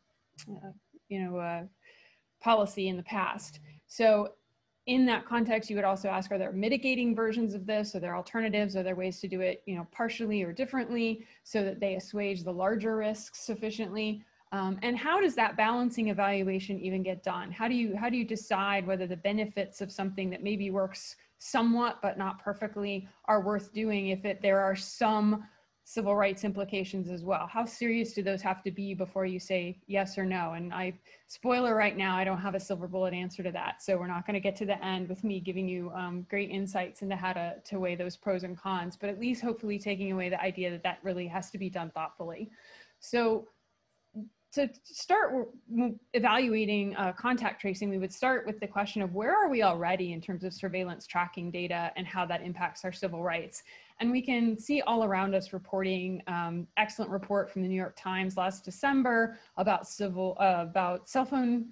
uh, you know, uh, policy in the past. So in that context, you would also ask, are there mitigating versions of this? Are there alternatives? Are there ways to do it, you know, partially or differently so that they assuage the larger risks sufficiently? Um, and how does that balancing evaluation even get done? How do you how do you decide whether the benefits of something that maybe works somewhat but not perfectly are worth doing if it, there are some civil rights implications as well? How serious do those have to be before you say yes or no? And I spoiler right now, I don't have a silver bullet answer to that. So we're not going to get to the end with me giving you um, great insights into how to, to weigh those pros and cons, but at least hopefully taking away the idea that that really has to be done thoughtfully. So to start evaluating uh, contact tracing, we would start with the question of where are we already in terms of surveillance tracking data and how that impacts our civil rights. And we can see all around us reporting um, excellent report from the New York Times last December about civil uh, about cell phone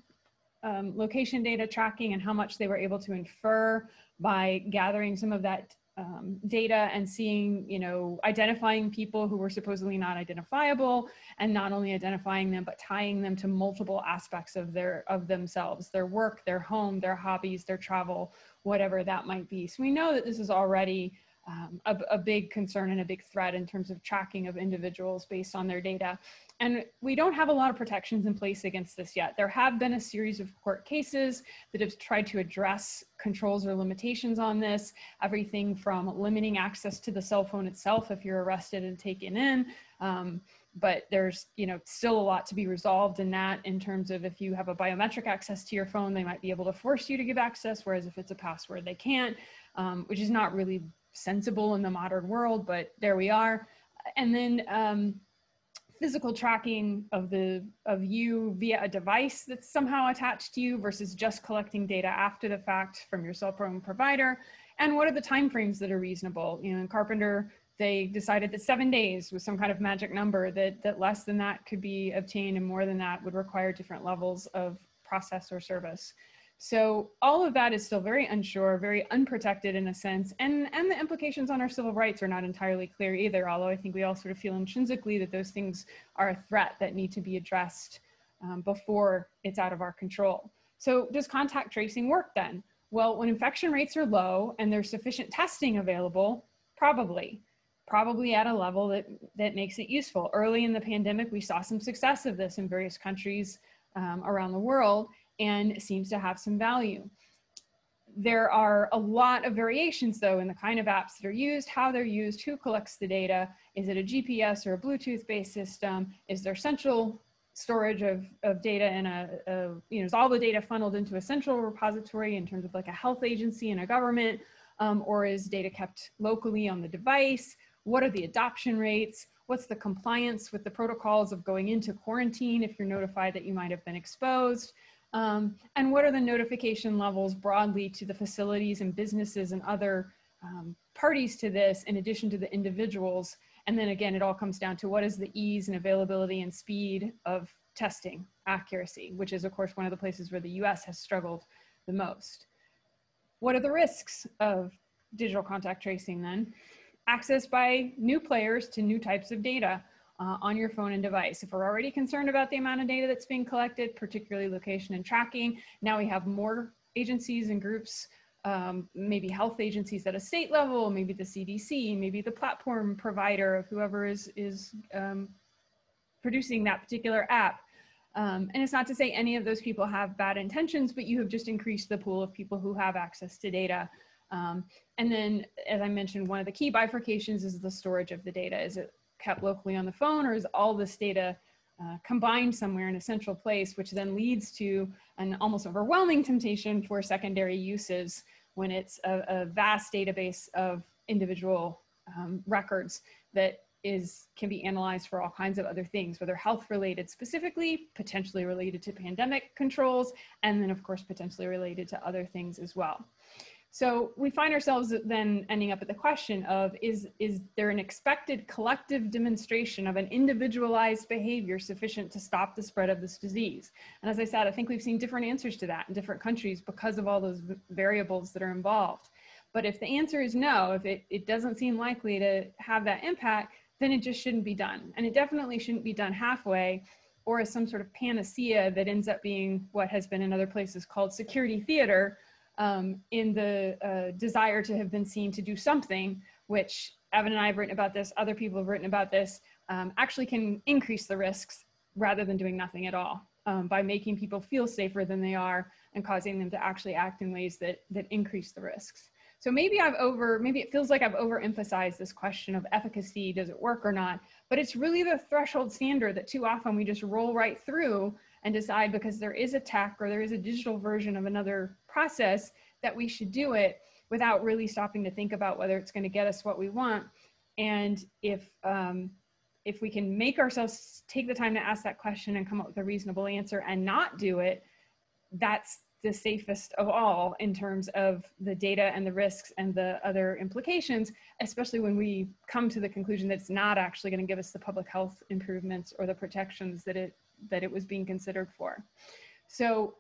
um, location data tracking and how much they were able to infer by gathering some of that um, data and seeing, you know, identifying people who were supposedly not identifiable and not only identifying them, but tying them to multiple aspects of their, of themselves, their work, their home, their hobbies, their travel, whatever that might be. So we know that this is already um, a, a, big concern and a big threat in terms of tracking of individuals based on their data. And we don't have a lot of protections in place against this yet. There have been a series of court cases that have tried to address controls or limitations on this, everything from limiting access to the cell phone itself if you're arrested and taken in. Um, but there's you know still a lot to be resolved in that in terms of if you have a biometric access to your phone they might be able to force you to give access whereas if it's a password they can't um, which is not really sensible in the modern world, but there we are. And then um, physical tracking of the of you via a device that's somehow attached to you versus just collecting data after the fact from your cell phone provider. And what are the timeframes that are reasonable? You know, in Carpenter, they decided that seven days was some kind of magic number that that less than that could be obtained and more than that would require different levels of process or service. So all of that is still very unsure, very unprotected in a sense, and, and the implications on our civil rights are not entirely clear either, although I think we all sort of feel intrinsically that those things are a threat that need to be addressed um, before it's out of our control. So does contact tracing work then? Well, when infection rates are low and there's sufficient testing available, probably probably at a level that, that makes it useful. Early in the pandemic, we saw some success of this in various countries um, around the world and seems to have some value. There are a lot of variations though in the kind of apps that are used, how they're used, who collects the data. Is it a GPS or a Bluetooth based system? Is there central storage of, of data in a, a, you know, is all the data funneled into a central repository in terms of like a health agency and a government? Um, or is data kept locally on the device? What are the adoption rates? What's the compliance with the protocols of going into quarantine if you're notified that you might have been exposed? Um, and what are the notification levels broadly to the facilities and businesses and other um, parties to this in addition to the individuals? And then again, it all comes down to what is the ease and availability and speed of testing accuracy, which is of course one of the places where the US has struggled the most. What are the risks of digital contact tracing then? Access by new players to new types of data uh, on your phone and device. If we're already concerned about the amount of data that's being collected, particularly location and tracking, now we have more agencies and groups, um, maybe health agencies at a state level, maybe the CDC, maybe the platform provider of whoever is, is um, producing that particular app. Um, and it's not to say any of those people have bad intentions, but you have just increased the pool of people who have access to data. Um, and then, as I mentioned, one of the key bifurcations is the storage of the data. Is it kept locally on the phone or is all this data uh, combined somewhere in a central place, which then leads to an almost overwhelming temptation for secondary uses when it's a, a vast database of individual um, records that is can be analyzed for all kinds of other things, whether health related specifically, potentially related to pandemic controls, and then of course potentially related to other things as well. So we find ourselves then ending up at the question of is, is there an expected collective demonstration of an individualized behavior sufficient to stop the spread of this disease? And as I said, I think we've seen different answers to that in different countries because of all those variables that are involved. But if the answer is no, if it, it doesn't seem likely to have that impact, then it just shouldn't be done. And it definitely shouldn't be done halfway or as some sort of panacea that ends up being what has been in other places called security theater, um, in the uh, desire to have been seen to do something, which Evan and I have written about this, other people have written about this, um, actually can increase the risks rather than doing nothing at all um, by making people feel safer than they are and causing them to actually act in ways that, that increase the risks. So maybe I've over, maybe it feels like I've overemphasized this question of efficacy, does it work or not? But it's really the threshold standard that too often we just roll right through and decide because there is a tech or there is a digital version of another process that we should do it without really stopping to think about whether it's going to get us what we want. And if um, if we can make ourselves take the time to ask that question and come up with a reasonable answer and not do it, that's the safest of all in terms of the data and the risks and the other implications, especially when we come to the conclusion that it's not actually going to give us the public health improvements or the protections that it that it was being considered for. So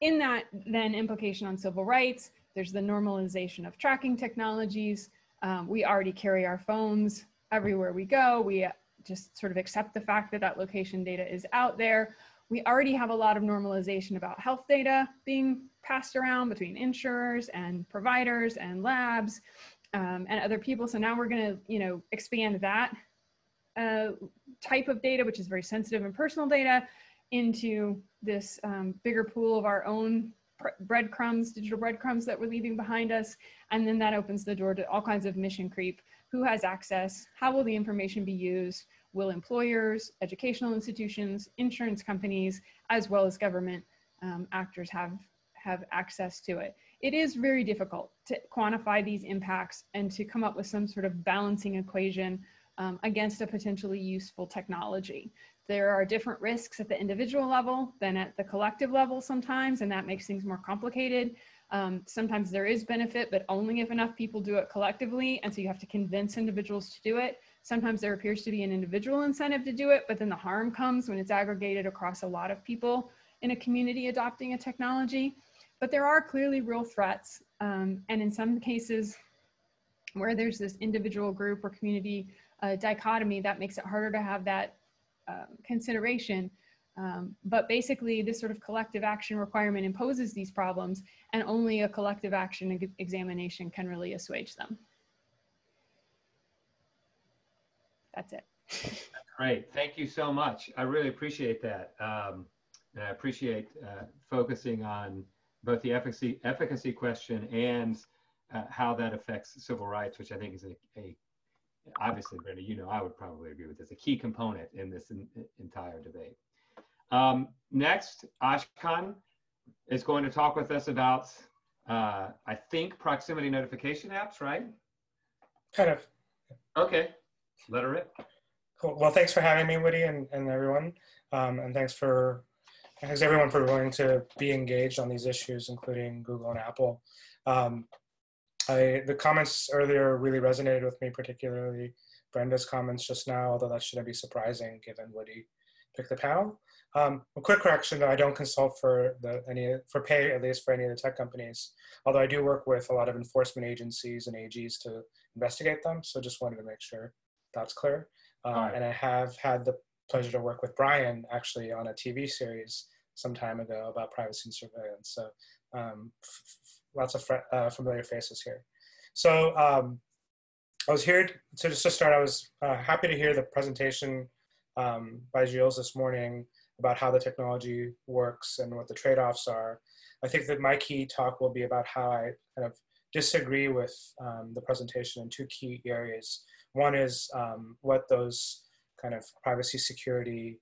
in that then implication on civil rights, there's the normalization of tracking technologies. Um, we already carry our phones everywhere we go. We just sort of accept the fact that that location data is out there. We already have a lot of normalization about health data being passed around between insurers and providers and labs um, and other people. So now we're going to, you know, expand that uh, type of data, which is very sensitive and personal data, into this um, bigger pool of our own breadcrumbs, digital breadcrumbs that we're leaving behind us. And then that opens the door to all kinds of mission creep. Who has access? How will the information be used? Will employers, educational institutions, insurance companies, as well as government um, actors have, have access to it? It is very difficult to quantify these impacts and to come up with some sort of balancing equation um, against a potentially useful technology. There are different risks at the individual level than at the collective level sometimes, and that makes things more complicated. Um, sometimes there is benefit, but only if enough people do it collectively, and so you have to convince individuals to do it. Sometimes there appears to be an individual incentive to do it, but then the harm comes when it's aggregated across a lot of people in a community adopting a technology. But there are clearly real threats, um, and in some cases where there's this individual group or community uh, dichotomy, that makes it harder to have that um, consideration. Um, but basically, this sort of collective action requirement imposes these problems, and only a collective action examination can really assuage them. That's it. Great. Thank you so much. I really appreciate that. Um, and I appreciate uh, focusing on both the efficacy, efficacy question and uh, how that affects civil rights, which I think is a, a obviously, Brenda, you know, I would probably agree with this, a key component in this in, entire debate. Um, next, Ashkan is going to talk with us about, uh, I think, proximity notification apps, right? Kind of. Okay, let her rip. Cool. Well, thanks for having me, Woody, and, and everyone. Um, and thanks for thanks everyone for willing to be engaged on these issues, including Google and Apple. Um, I, the comments earlier really resonated with me, particularly Brenda's comments just now, although that shouldn't be surprising given Woody picked the panel. Um, a quick correction: I don't consult for the any for pay at least for any of the tech companies. Although I do work with a lot of enforcement agencies and AGs to investigate them. So just wanted to make sure that's clear. Uh, right. And I have had the pleasure to work with Brian actually on a TV series some time ago about privacy and surveillance. So um, lots of uh, familiar faces here. So um, I was here to just to start. I was uh, happy to hear the presentation um, by Gilles this morning about how the technology works and what the trade-offs are. I think that my key talk will be about how I kind of disagree with um, the presentation in two key areas. One is um, what those kind of privacy security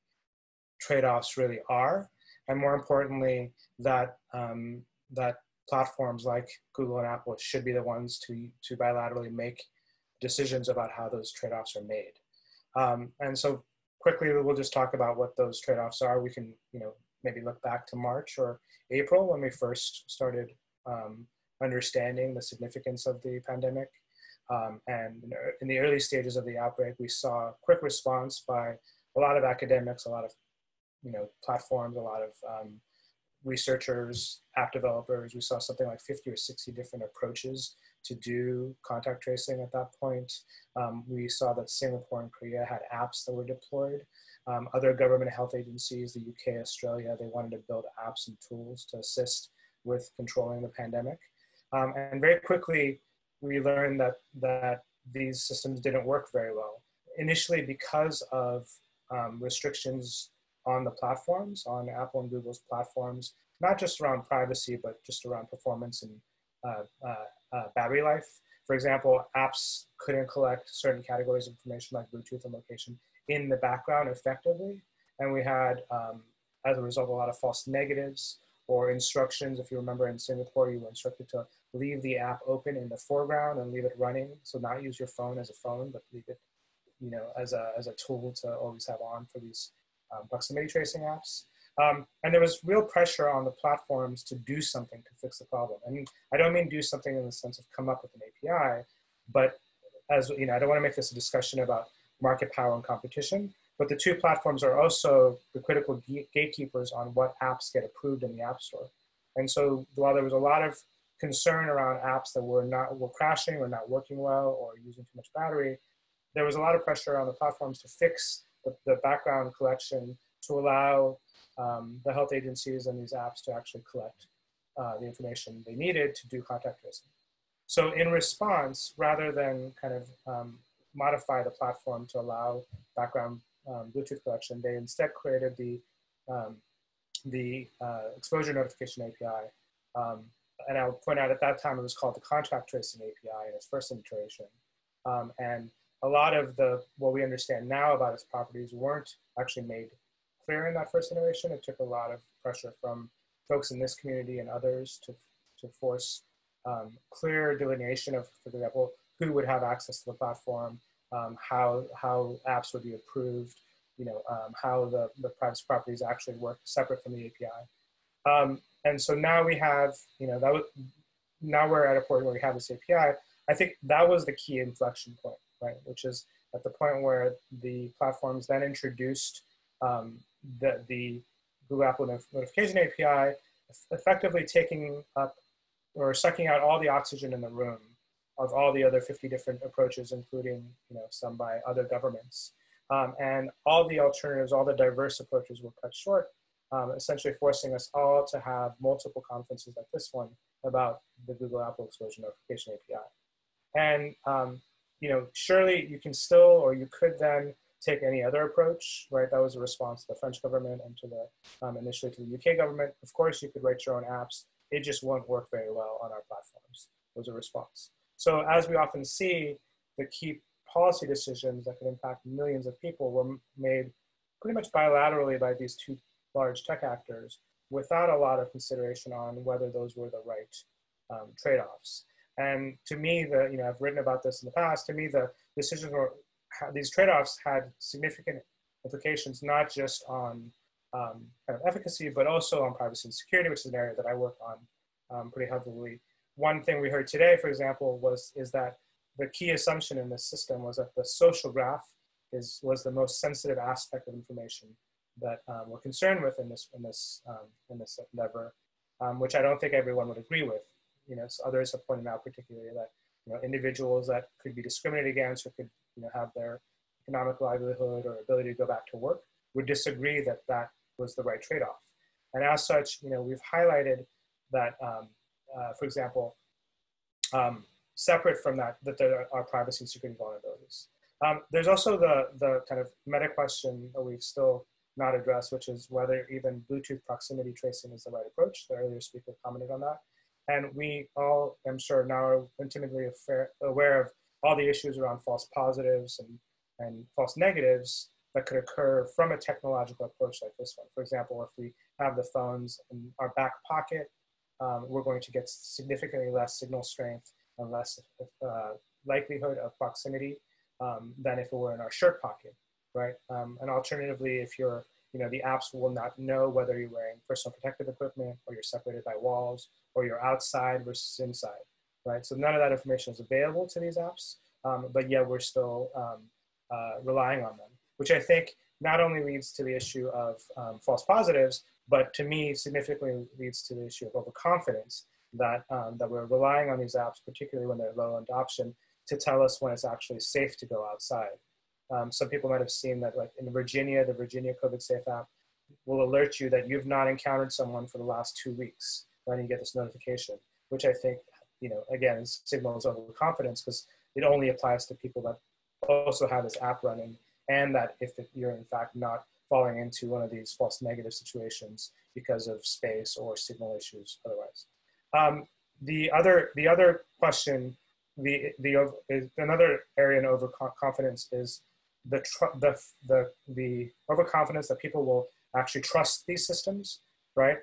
trade-offs really are, and more importantly, that um, that platforms like Google and Apple should be the ones to to bilaterally make decisions about how those trade-offs are made. Um, and so quickly, we'll just talk about what those trade-offs are. We can, you know, maybe look back to March or April when we first started um, understanding the significance of the pandemic. Um, and in the early stages of the outbreak, we saw a quick response by a lot of academics, a lot of you know platforms, a lot of um, researchers, app developers. We saw something like 50 or 60 different approaches to do contact tracing at that point. Um, we saw that Singapore and Korea had apps that were deployed. Um, other government health agencies, the UK, Australia, they wanted to build apps and tools to assist with controlling the pandemic. Um, and very quickly, we learned that, that these systems didn't work very well. Initially, because of um, restrictions on the platforms, on Apple and Google's platforms, not just around privacy, but just around performance and uh, uh, uh, battery life. For example, apps couldn't collect certain categories of information like Bluetooth and location in the background effectively. And we had, um, as a result, a lot of false negatives or instructions. If you remember in Singapore, you were instructed to leave the app open in the foreground and leave it running. So not use your phone as a phone, but leave it, you know, as a, as a tool to always have on for these um, proximity tracing apps. Um, and there was real pressure on the platforms to do something to fix the problem. Mean, I don't mean do something in the sense of come up with an API, but as you know, I don't want to make this a discussion about market power and competition, but the two platforms are also the critical gatekeepers on what apps get approved in the App Store. And so while there was a lot of concern around apps that were not were crashing or not working well or using too much battery, there was a lot of pressure on the platforms to fix the, background collection to allow um, the health agencies and these apps to actually collect uh, the information they needed to do contact tracing. So in response, rather than kind of um, modify the platform to allow background um, Bluetooth collection, they instead created the, um, the uh, exposure notification API. Um, and I'll point out at that time it was called the contact tracing API in its first iteration. Um, and a lot of the what we understand now about its properties weren't actually made clear in that first iteration. It took a lot of pressure from folks in this community and others to, to force um, clear delineation of, for example, who would have access to the platform, um, how, how apps would be approved, you know, um, how the, the privacy properties actually work separate from the API. Um, and so now we have, you know, that was, now we're at a point where we have this API. I think that was the key inflection point, right? Which is at the point where the platforms then introduced um, the, the Google Apple Notification API, effectively taking up or sucking out all the oxygen in the room of all the other 50 different approaches, including you know some by other governments. Um, and all the alternatives, all the diverse approaches were cut short, um, essentially forcing us all to have multiple conferences like this one about the Google Apple Exposure Notification API. And um, you know, surely you can still, or you could then take any other approach, right? That was a response to the French government and to the um, initially to the UK government. Of course, you could write your own apps. It just won't work very well on our platforms. Was a response. So as we often see, the key policy decisions that could impact millions of people were made pretty much bilaterally by these two large tech actors without a lot of consideration on whether those were the right um, trade-offs. And to me, the you know I've written about this in the past. To me, the decisions were these trade-offs had significant implications, not just on um, kind of efficacy, but also on privacy and security, which is an area that I work on um, pretty heavily. One thing we heard today, for example, was is that the key assumption in this system was that the social graph is was the most sensitive aspect of information that um, we're concerned with in this in this um, in this endeavor, um, which I don't think everyone would agree with. You know, others have pointed out particularly that you know individuals that could be discriminated against or could you know have their economic livelihood or ability to go back to work would disagree that that was the right trade-off. And as such, you know, we've highlighted that, um, uh, for example, um, separate from that, that there are privacy and security vulnerabilities. Um, there's also the, the kind of meta question that we've still not addressed, which is whether even Bluetooth proximity tracing is the right approach. The earlier speaker commented on that. And we all, I'm sure, now are intimately aware of all the issues around false positives and, and false negatives that could occur from a technological approach like this one. For example, if we have the phones in our back pocket, um, we're going to get significantly less signal strength and less uh, likelihood of proximity um, than if it were in our shirt pocket, right? Um, and alternatively, if you're, you know, the apps will not know whether you're wearing personal protective equipment or you're separated by walls or you're outside versus inside, right? So none of that information is available to these apps, um, but yet we're still um, uh, relying on them, which I think not only leads to the issue of um, false positives, but to me significantly leads to the issue of overconfidence that, um, that we're relying on these apps, particularly when they're low adoption, to tell us when it's actually safe to go outside. Um, some people might have seen that like in Virginia, the Virginia COVID Safe app will alert you that you've not encountered someone for the last two weeks when you get this notification, which I think, you know, again, signals overconfidence because it only applies to people that also have this app running and that if you're in fact not falling into one of these false negative situations because of space or signal issues otherwise. Um, the other the other question the the another area in overconfidence is the the the the overconfidence that people will actually trust these systems, right?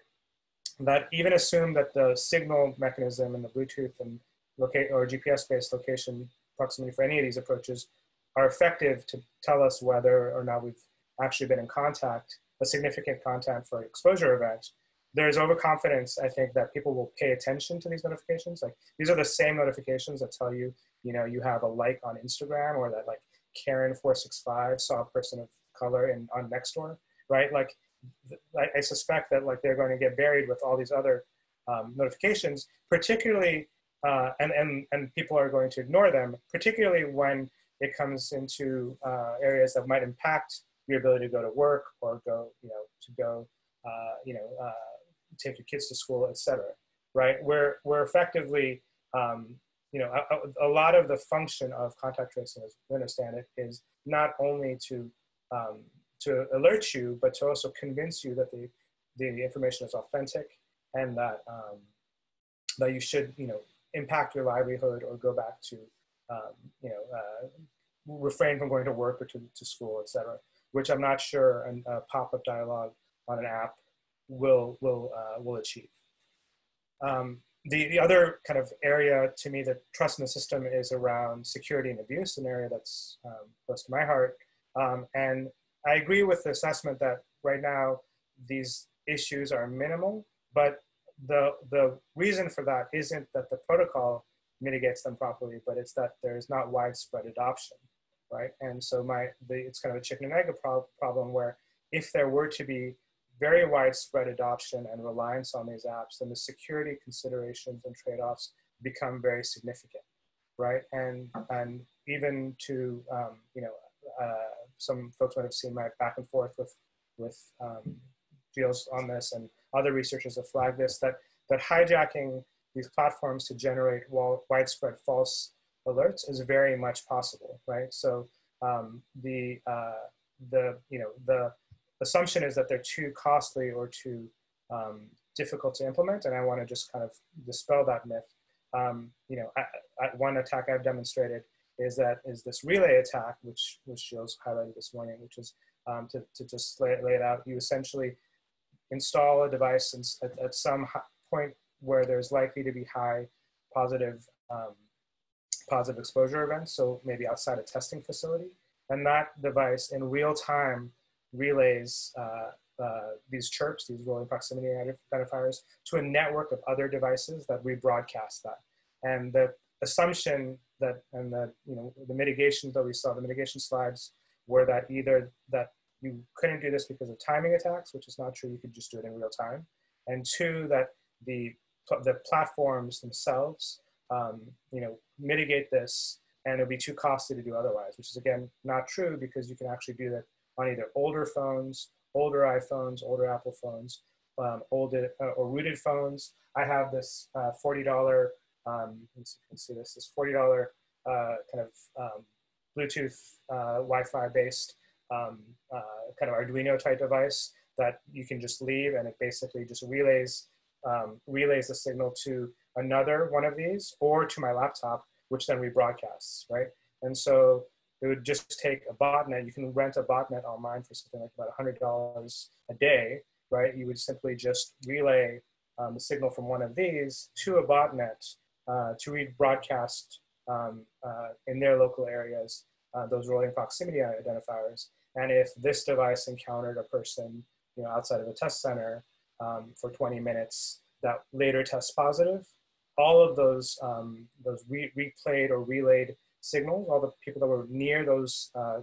That even assume that the signal mechanism and the Bluetooth and or GPS-based location proximity for any of these approaches are effective to tell us whether or not we've actually been in contact, a significant contact for exposure event, there's overconfidence, I think, that people will pay attention to these notifications. Like these are the same notifications that tell you, you know, you have a like on Instagram or that like Karen465 saw a person of color in on Nextdoor, right? Like I, I suspect that like they're going to get buried with all these other um, notifications, particularly, uh, and, and, and people are going to ignore them, particularly when it comes into uh, areas that might impact your ability to go to work or go, you know, to go, uh, you know, uh, take your kids to school, etc. Right? Where we're effectively, um, you know, a, a, lot of the function of contact tracing, as we understand it, is not only to um, to alert you, but to also convince you that the the information is authentic and that um, that you should, you know, impact your livelihood or go back to, um, you know, uh, refrain from going to work or to, to school, etc. Which I'm not sure a pop-up dialogue on an app will will uh, will achieve. Um, the, the other kind of area to me that trust in the system is around security and abuse, an area that's um, close to my heart. Um, and I agree with the assessment that right now these issues are minimal, but the, the reason for that isn't that the protocol mitigates them properly, but it's that there's not widespread adoption, right? And so my, the, it's kind of a chicken and egg problem where if there were to be very widespread adoption and reliance on these apps, then the security considerations and trade-offs become very significant, right? And and even to um, you know, uh, some folks might have seen my back and forth with with um, deals on this, and other researchers have flagged this that that hijacking these platforms to generate widespread false alerts is very much possible, right? So um, the uh, the you know the assumption is that they're too costly or too um, difficult to implement, and I want to just kind of dispel that myth. Um, you know, I, I, one attack I've demonstrated is that is this relay attack, which which Gilles highlighted this morning, which is um, to, to just lay, lay, it out. You essentially install a device at, at some point where there's likely to be high positive um, positive exposure events, so maybe outside a testing facility, and that device in real time relays uh, uh, these chirps, these rolling proximity identifiers, to a network of other devices that rebroadcast that. And the assumption that, and the, you know, the mitigation that we saw, the mitigation slides, were that either that you couldn't do this because of timing attacks, which is not true. You could just do it in real time. And two, that the, the platforms themselves, um, you know, mitigate this and it'll be too costly to do otherwise, which is again, not true because you can actually do that on either older phones, older iPhones, older Apple phones, um, older uh, or rooted phones. I have this uh, $40, um, you can see this, this $40 uh, kind of um, Bluetooth uh, Wi-Fi based um, uh, kind of Arduino type device that you can just leave and it basically just relays um, relays the signal to another one of these or to my laptop, which then rebroadcasts, right? And so it would just take a botnet. You can rent a botnet online for something like about $100 a day, right? You would simply just relay um, the signal from one of these to a botnet uh, to rebroadcast um, uh, in their local areas uh, those rolling proximity identifiers. And if this device encountered a person you know, outside of a test center um, for 20 minutes that later tests positive, all of those, um, those re replayed or relayed signals, all the people that were near those, uh,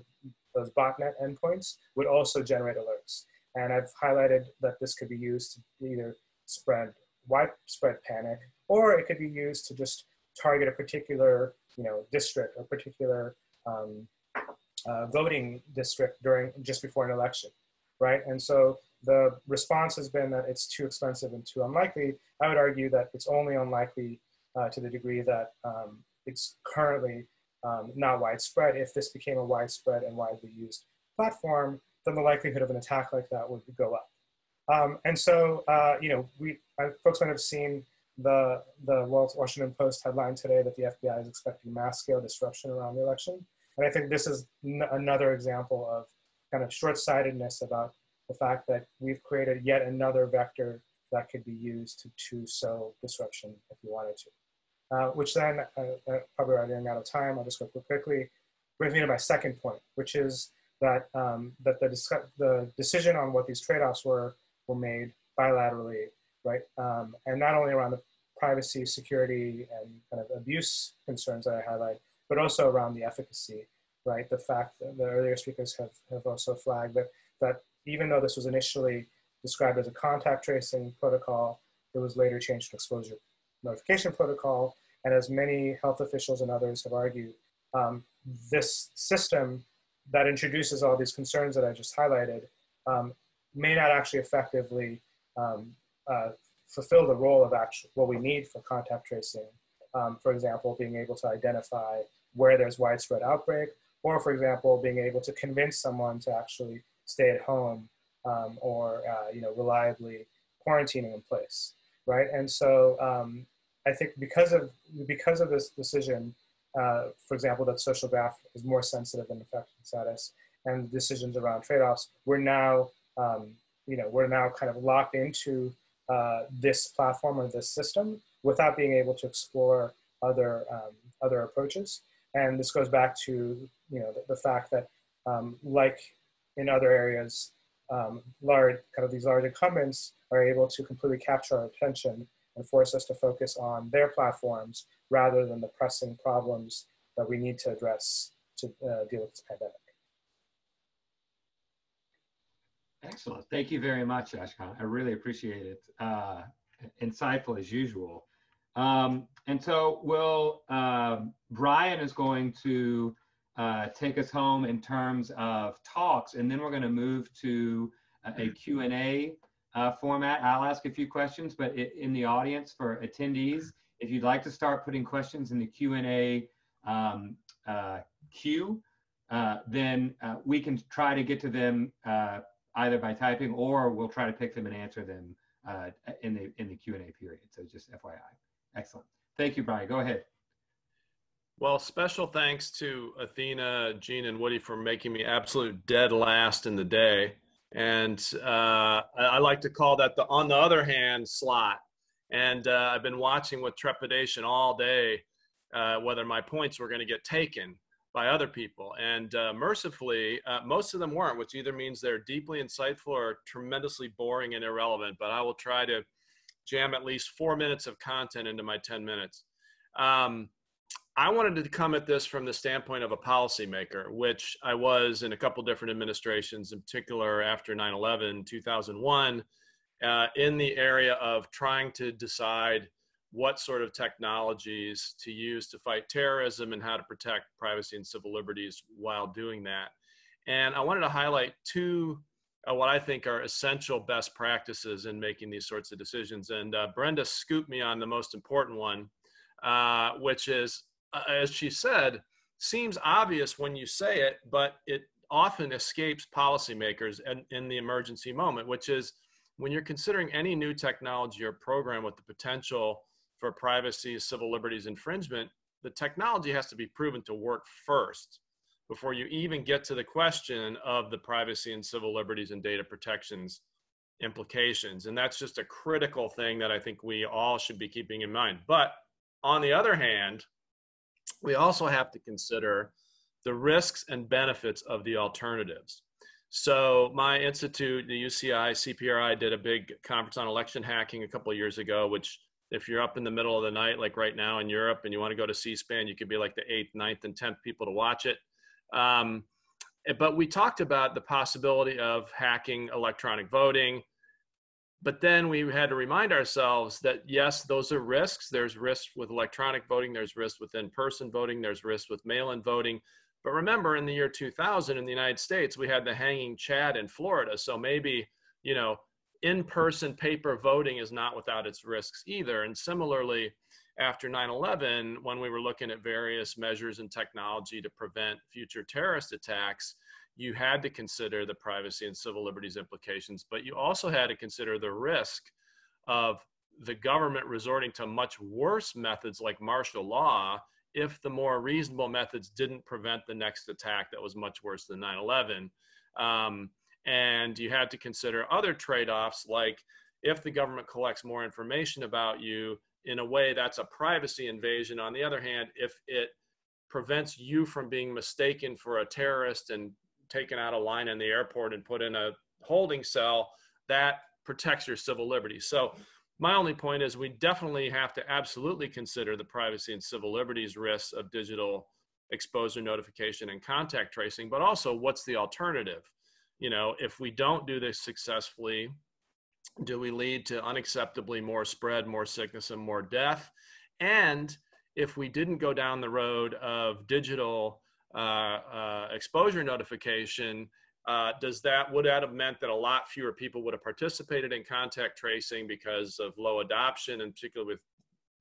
those botnet endpoints would also generate alerts. And I've highlighted that this could be used to either spread widespread panic, or it could be used to just target a particular you know, district or particular um, uh, voting district during just before an election, right? And so the response has been that it's too expensive and too unlikely. I would argue that it's only unlikely uh, to the degree that um, it's currently um, not widespread. If this became a widespread and widely used platform, then the likelihood of an attack like that would go up. Um, and so, uh, you know, we uh, folks might have seen the the Washington Post headline today that the FBI is expecting mass scale disruption around the election. And I think this is another example of kind of short-sightedness about the fact that we've created yet another vector that could be used to, to sow disruption if you wanted to. Uh, which then, uh, uh, probably running out of time, I'll just go quickly, brings me to my second point, which is that, um, that the, the decision on what these trade-offs were were made bilaterally, right? Um, and not only around the privacy, security, and kind of abuse concerns that I highlight, but also around the efficacy, right? The fact that the earlier speakers have, have also flagged that, that even though this was initially described as a contact tracing protocol, it was later changed to exposure notification protocol. And as many health officials and others have argued, um, this system that introduces all these concerns that I just highlighted um, may not actually effectively um, uh, fulfill the role of actual, what we need for contact tracing. Um, for example, being able to identify where there's widespread outbreak, or for example, being able to convince someone to actually stay at home um, or uh, you know reliably quarantining in place, right? And so um, I think because of because of this decision, uh, for example, that social graph is more sensitive than infection status, and decisions around trade-offs, we're now um, you know we're now kind of locked into uh, this platform or this system without being able to explore other um, other approaches. And this goes back to you know the, the fact that um, like in other areas, um, large kind of these large incumbents are able to completely capture our attention and force us to focus on their platforms rather than the pressing problems that we need to address to uh, deal with this pandemic. Excellent. Thank you very much, Ashkan. I really appreciate it. Uh, insightful as usual. Um, and so will uh, Brian is going to uh, take us home in terms of talks, and then we're going to move to a, a Q&A uh, format. I'll ask a few questions, but it, in the audience for attendees, if you'd like to start putting questions in the Q&A um, uh, queue, uh, then uh, we can try to get to them uh, either by typing or we'll try to pick them and answer them uh, in the in the Q&A period. So just FYI. Excellent. Thank you, Brian. Go ahead. Well, special thanks to Athina, Gene, and Woody for making me absolute dead last in the day. And uh, I, like to call that the on the other hand slot. And uh, I've been watching with trepidation all day uh, whether my points were going to get taken by other people. And uh, mercifully, uh, most of them weren't, which either means they're deeply insightful or tremendously boring and irrelevant. But I will try to jam at least four minutes of content into my 10 minutes. Um, I wanted to come at this from the standpoint of a policymaker, which I was in a couple different administrations, in particular after 9 11, 2001, uh, in the area of trying to decide what sort of technologies to use to fight terrorism and how to protect privacy and civil liberties while doing that. And I wanted to highlight two uh, what I think are essential best practices in making these sorts of decisions. And uh, Brenda scooped me on the most important one, uh, which is, Uh, as she said, seems obvious when you say it, but it often escapes policymakers in, in the emergency moment, which is when you're considering any new technology or program with the potential for privacy, civil liberties infringement, the technology has to be proven to work first before you even get to the question of the privacy and civil liberties and data protections implications. And that's just a critical thing that I think we all should be keeping in mind. But on the other hand, we also have to consider the risks and benefits of the alternatives. So my institute, the UCI CPRI, did a big conference on election hacking a couple years ago, which if you're up in the middle of the night, like right now in Europe, and you want to go to C-SPAN, you could be like the eighth, ninth, and tenth people to watch it. Um, but we talked about the possibility of hacking electronic voting. But then we had to remind ourselves that yes, those are risks. There's risks with electronic voting, there's risks with in person voting, there's risks with mail in voting. But remember, in the year 2000 in the United States, we had the hanging Chad in Florida. So maybe, you know, in person paper voting is not without its risks either. And similarly, after 9-11 when we were looking at various measures and technology to prevent future terrorist attacks you had to consider the privacy and civil liberties implications but you also had to consider the risk of the government resorting to much worse methods like martial law if the more reasonable methods didn't prevent the next attack that was much worse than 9-11 um, and you had to consider other trade-offs like if the government collects more information about you in a way that's a privacy invasion. On the other hand, if it prevents you from being mistaken for a terrorist and taken out of line in the airport and put in a holding cell, that protects your civil liberties. So my only point is we definitely have to absolutely consider the privacy and civil liberties risks of digital exposure notification and contact tracing, but also what's the alternative? You know, if we don't do this successfully, do we lead to unacceptably more spread, more sickness, and more death? And if we didn't go down the road of digital exposure notification, uh, does that would that have meant that a lot fewer people would have participated in contact tracing because of low adoption, and particularly with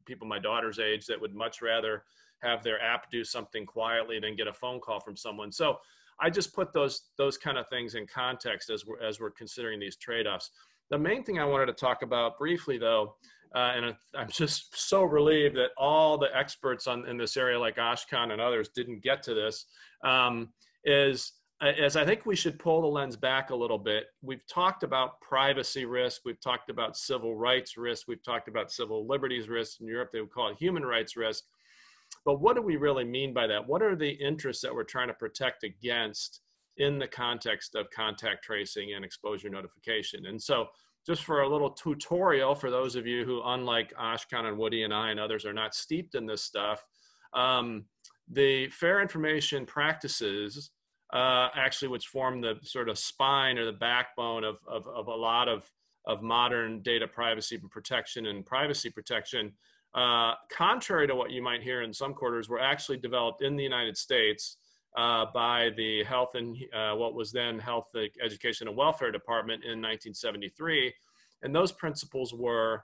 people my daughter's age that would much rather have their app do something quietly than get a phone call from someone. So I just put those those kind of things in context as we're as we're considering these trade-offs. The main thing I wanted to talk about briefly, though, uh, and I'm just so relieved that all the experts on in this area, like Ashkan and others, didn't get to this, um, is as I think we should pull the lens back a little bit. We've talked about privacy risk, we've talked about civil rights risk, we've talked about civil liberties risk. In Europe, they would call it human rights risk. But what do we really mean by that? What are the interests that we're trying to protect against? in the context of contact tracing and exposure notification. And so just for a little tutorial for those of you who, unlike Ashkan and Woody and I and others, are not steeped in this stuff, um, the fair information practices uh, actually which form the sort of spine or the backbone of, of, of a lot of, of modern data privacy protection and privacy protection, uh, contrary to what you might hear in some quarters, were actually developed in the United States uh, by the Health and uh, what was then Health Education and Welfare Department in 1973. And those principles were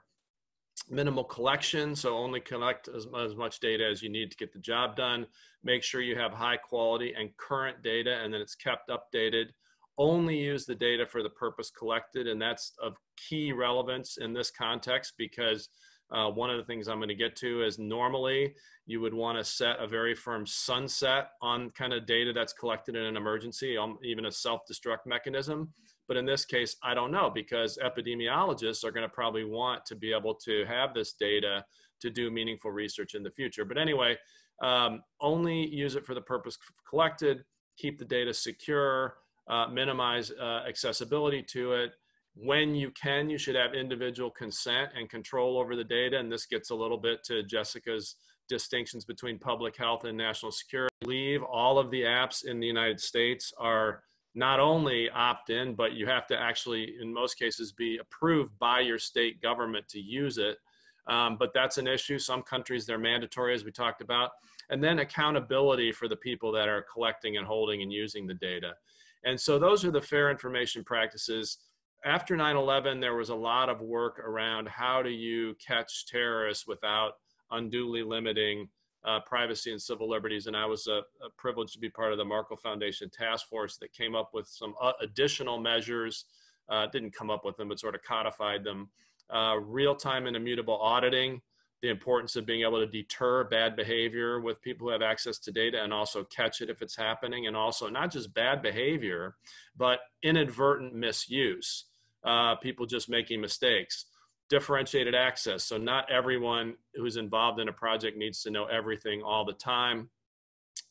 minimal collection, so only collect as, as much data as you need to get the job done. Make sure you have high quality and current data and then it's kept updated. Only use the data for the purpose collected, and that's of key relevance in this context because uh, one of the things I'm going to get to is normally you would want to set a very firm sunset on kind of data that's collected in an emergency, um, even a self-destruct mechanism. But in this case, I don't know because epidemiologists are going to probably want to be able to have this data to do meaningful research in the future. But anyway, um, only use it for the purpose collected, keep the data secure, uh, minimize uh, accessibility to it, when you can, you should have individual consent and control over the data. And this gets a little bit to Jessica's distinctions between public health and national security. Leave all of the apps in the United States are not only opt in, but you have to actually, in most cases, be approved by your state government to use it. Um, but that's an issue. Some countries, they're mandatory, as we talked about. And then accountability for the people that are collecting and holding and using the data. And so those are the fair information practices. After 9 11, there was a lot of work around how do you catch terrorists without unduly limiting uh, privacy and civil liberties. And I was privileged to be part of the Markle Foundation task force that came up with some uh, additional measures. Uh, didn't come up with them, but sort of codified them. Uh, real time and immutable auditing, the importance of being able to deter bad behavior with people who have access to data and also catch it if it's happening. And also, not just bad behavior, but inadvertent misuse, uh, people just making mistakes differentiated access. So not everyone who's involved in a project needs to know everything all the time.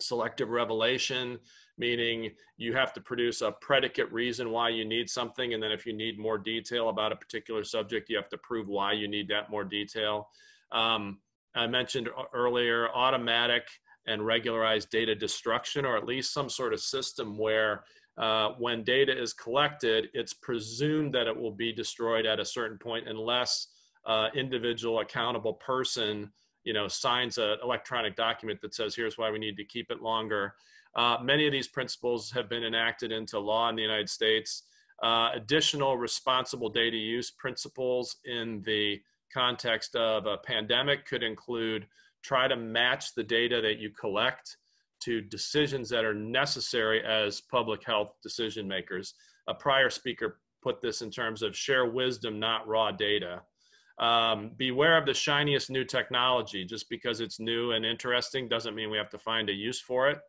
Selective revelation, meaning you have to produce a predicate reason why you need something. And then if you need more detail about a particular subject, you have to prove why you need that more detail. Um, I mentioned earlier automatic and regularized data destruction, or at least some sort of system where uh, when data is collected, it's presumed that it will be destroyed at a certain point unless uh, individual accountable person you know signs an electronic document that says here's why we need to keep it longer. Uh, many of these principles have been enacted into law in the united states. Uh, additional responsible data use principles in the context of a pandemic could include try to match the data that you collect to decisions that are necessary as public health decision makers. A prior speaker put this in terms of share wisdom, not raw data. Um, beware of the shiniest new technology. Just because it's new and interesting doesn't mean we have to find a use for it.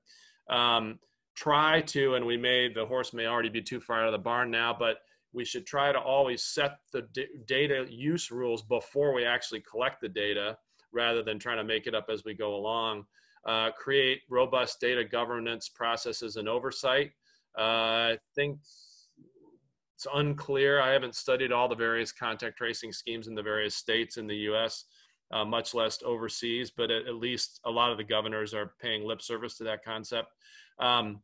Um, try to, and we may, the horse may already be too far out of the barn now, but we should try to always set the data use rules before we actually collect the data rather than trying to make it up as we go along uh, create robust data governance processes and oversight. Uh, I think it's unclear. I haven't studied all the various contact tracing schemes in the various states in the US, uh, much less overseas, but at, at, least a lot of the governors are paying lip service to that concept. Um,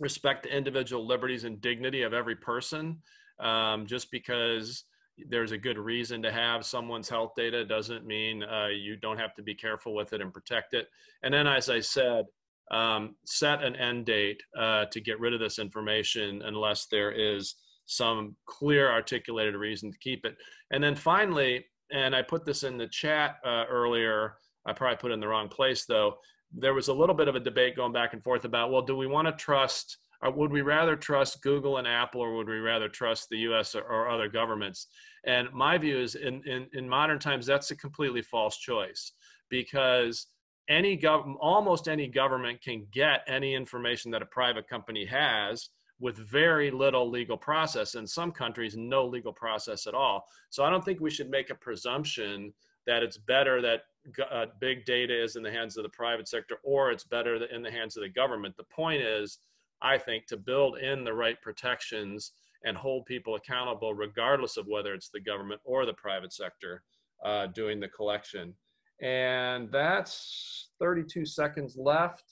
respect the individual liberties and dignity of every person. Um, just because there's a good reason to have someone's health data doesn't mean uh, you don't have to be careful with it and protect it. And then, as I said, um, set an end date uh, to get rid of this information unless there is some clear articulated reason to keep it. And then finally, and I put this in the chat uh, earlier, I probably put it in the wrong place though. There was a little bit of a debate going back and forth about, well, do we want to trust or would we rather trust Google and Apple, or would we rather trust the U.S. or, or other governments? And my view is, in, in, in modern times, that's a completely false choice because any gov- almost any government can get any information that a private company has with very little legal process. In some countries, no legal process at all. So I don't think we should make a presumption that it's better that uh, big data is in the hands of the private sector or it's better in the hands of the government. The point is I think, to build in the right protections and hold people accountable, regardless of whether it's the government or the private sector uh, doing the collection. And that's 32 seconds left.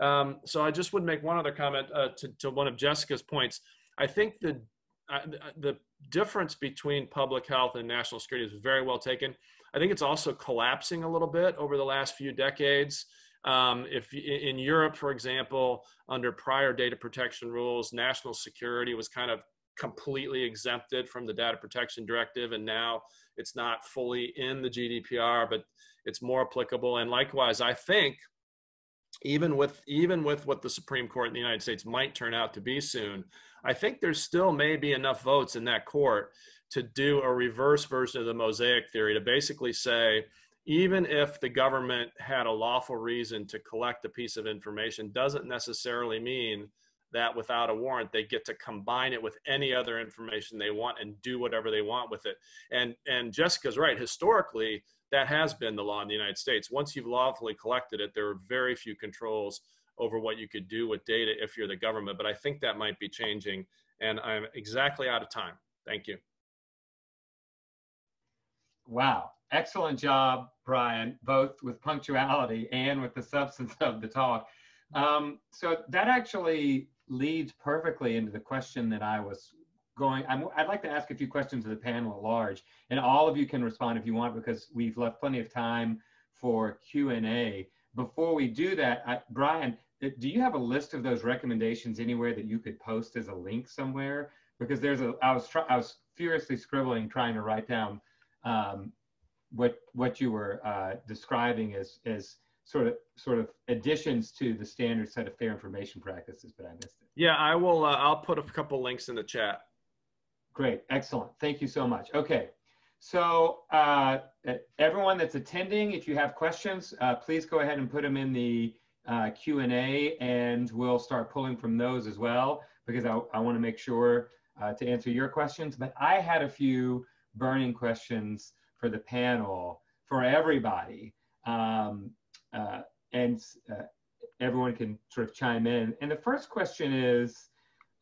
Um, so I just would make one other comment uh, to, to one of Jessica's points. I think the uh, the difference between public health and national security is very well taken. I think it's also collapsing a little bit over the last few decades. Um, if in Europe, for example, under prior data protection rules, national security was kind of completely exempted from the data protection directive, and now it's not fully in the GDPR, but it's more applicable. And likewise, I think even with even with what the Supreme Court in the United States might turn out to be soon, I think there still may be enough votes in that court to do a reverse version of the mosaic theory to basically say even if the government had a lawful reason to collect a piece of information, doesn't necessarily mean that without a warrant they get to combine it with any other information they want and do whatever they want with it. And and Jessica's right. Historically, that has been the law in the United States. Once you've lawfully collected it, there are very few controls over what you could do with data if you're the government. But I think that might be changing. And I'm exactly out of time. Thank you. Wow excellent job, Brian, both with punctuality and with the substance of the talk. Um, so that actually leads perfectly into the question that I was going. i would like to ask a few questions to the panel at large, and all of you can respond if you want because we've left plenty of time for Q and A. Before we do that, I, Brian, do you have a list of those recommendations anywhere that you could post as a link somewhere? Because there's a, I was I was furiously scribbling trying to write down um, what what you were uh, describing as as sort of sort of additions to the standard set of fair information practices, but I missed it. Yeah, I will. Uh, I'll put a couple links in the chat. Great, excellent. Thank you so much. Okay, so uh, everyone that's attending, if you have questions, uh, please go ahead and put them in the uh, Q&A and we'll start pulling from those as well because I, I want to make sure uh, to answer your questions. But I had a few burning questions for the panel for everybody. Um, uh, and uh, everyone can sort of chime in. And the first question is,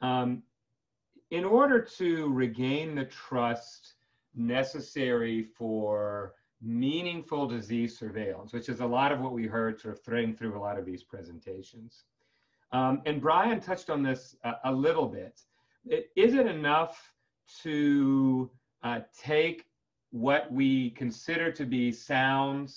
um, in order to regain the trust necessary for meaningful disease surveillance, which is a lot of what we heard sort of threading through a lot of these presentations. Um, and Brian touched on this a, a little bit. It, is it enough to uh, take what we consider to be sound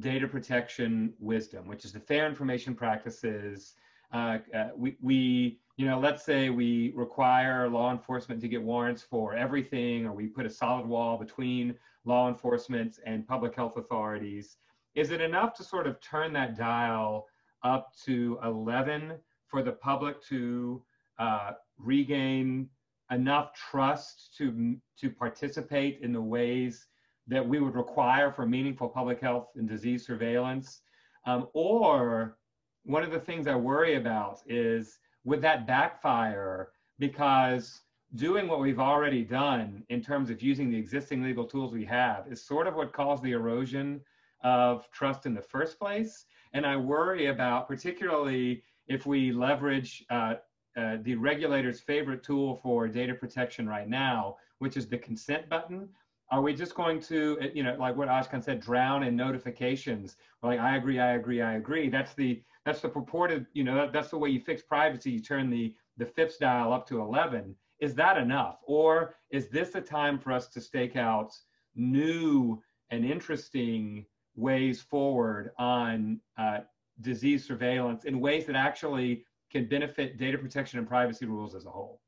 data protection wisdom, which is the fair information practices. Uh, uh, we, we, you know, let's say we require law enforcement to get warrants for everything, or we put a solid wall between law enforcement and public health authorities. Is it enough to sort of turn that dial up to 11 for the public to uh, regain enough trust to, to participate in the ways that we would require for meaningful public health and disease surveillance? Um, or one of the things I worry about is would that backfire because doing what we've already done in terms of using the existing legal tools we have is sort of what caused the erosion of trust in the first place. And I worry about, particularly if we leverage uh, uh, the regulator's favorite tool for data protection right now, which is the consent button, are we just going to, you know, like what Ashkan said, drown in notifications? Like, I agree, I agree, I agree. That's the that's the purported, you know, that, that's the way you fix privacy. You turn the the FIPS dial up to 11. Is that enough, or is this a time for us to stake out new and interesting ways forward on uh, disease surveillance in ways that actually can benefit data protection and privacy rules as a whole?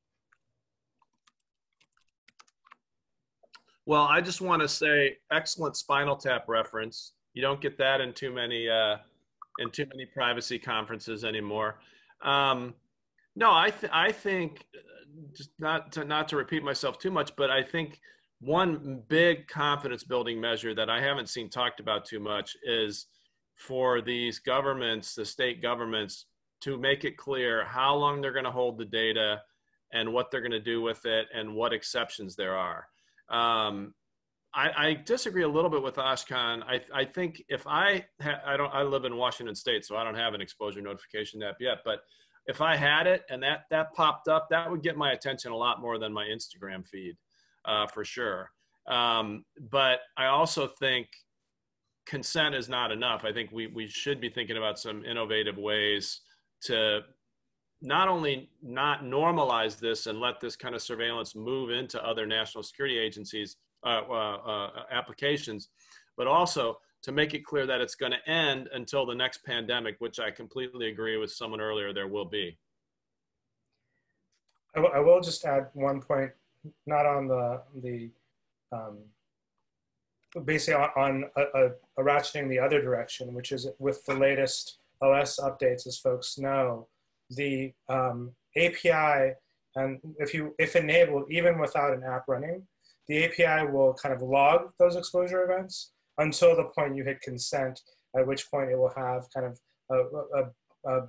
Well, I just want to say excellent Spinal Tap reference. You don't get that in too many uh, in too many privacy conferences anymore. Um, no, I th- I think just not to not to repeat myself too much, but I think one big confidence building measure that I haven't seen talked about too much is for these governments, the state governments, to make it clear how long they're going to hold the data and what they're going to do with it and what exceptions there are. Um, I, I, disagree a little bit with Ashkan. I, I think if I ha- I don't I live in Washington State, so I don't have an exposure notification app yet. But if I had it and that that popped up, that would get my attention a lot more than my Instagram feed, uh, for sure. Um, but I also think consent is not enough. I think we we should be thinking about some innovative ways to not only not normalize this and let this kind of surveillance move into other national security agencies uh, uh, uh, applications, but also to make it clear that it's going to end until the next pandemic, which I completely agree with someone earlier, there will be. I will just add one point, not on the, the um, basically on, on a, a, a ratcheting the other direction, which is with the latest OS updates, as folks know, the um, API, and if you if enabled, even without an app running, the API will kind of log those exposure events until the point you hit consent, at which point it will have kind of a, a, a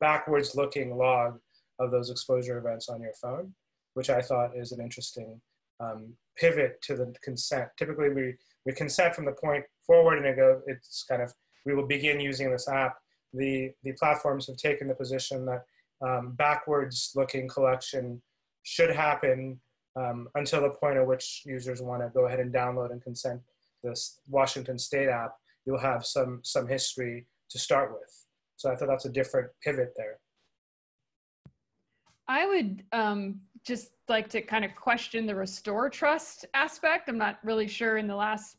backwards looking log of those exposure events on your phone, which I thought is an interesting um, pivot to the consent. Typically, we, we consent from the point forward and it go, it's kind of, we will begin using this app the, the platforms have taken the position that um, backwards looking collection should happen um, until the point at which users want to go ahead and download and consent the Washington State app, you'll have some some history to start with. So I thought that's a different pivot there. I would um, just like to kind of question the restore trust aspect. I'm not really sure in the last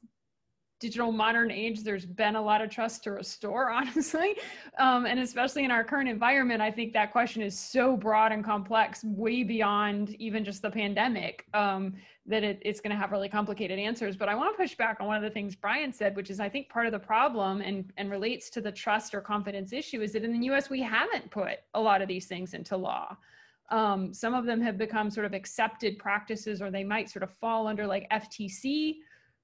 digital modern age there's been a lot of trust to restore honestly. Um, and especially in our current environment i think that question is so broad and complex way beyond even just the pandemic um, that it, it's going to have really complicated answers. But i want to push back on one of the things brian said which is i think part of the problem and, and relates to the trust or confidence issue is that in the us we haven't put a lot of these things into law. Um, some of them have become sort of accepted practices or they might sort of fall under like ftc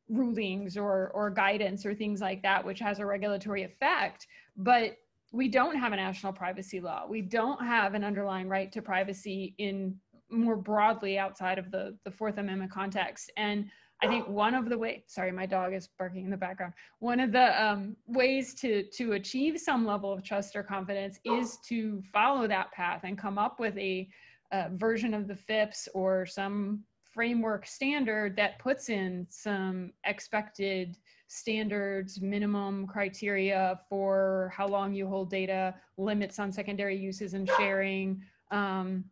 rulings or or guidance or things like that which has a regulatory effect but we don't have a national privacy law. We don't have an underlying right to privacy in more broadly outside of the the fourth amendment context. And i think one of the way sorry my dog is barking in the background. One of the um, ways to to achieve some level of trust or confidence is to follow that path and come up with a, a version of the fips or some framework standard that puts in some expected standards, minimum criteria for how long you hold data, limits on secondary uses and sharing, um,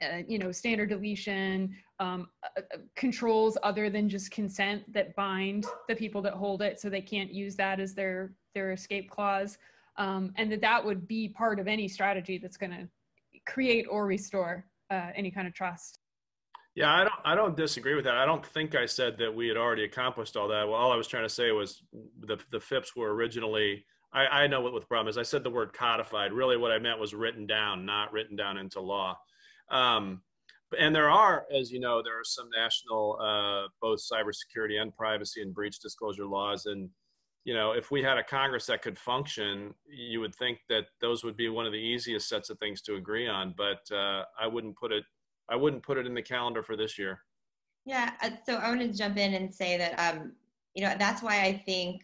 uh, you know, standard deletion, um, uh, uh, controls other than just consent that bind the people that hold it so they can't use that as their, their escape clause. Um, and that that would be part of any strategy that's going to create or restore uh, any kind of trust. Yeah, I don't. I don't disagree with that. I don't think I said that we had already accomplished all that. Well, all I was trying to say was the the FIPS were originally. I, I know what, the problem is. I said the word codified. Really, what I meant was written down, not written down into law. Um, and there are, as you know, there are some national, uh, both cybersecurity and privacy and breach disclosure laws. And you know, if we had a Congress that could function, you would think that those would be one of the easiest sets of things to agree on. But uh, I wouldn't put it I wouldn't put it in the calendar for this year. Yeah, uh, so I want to jump in and say that um, you know that's why I think,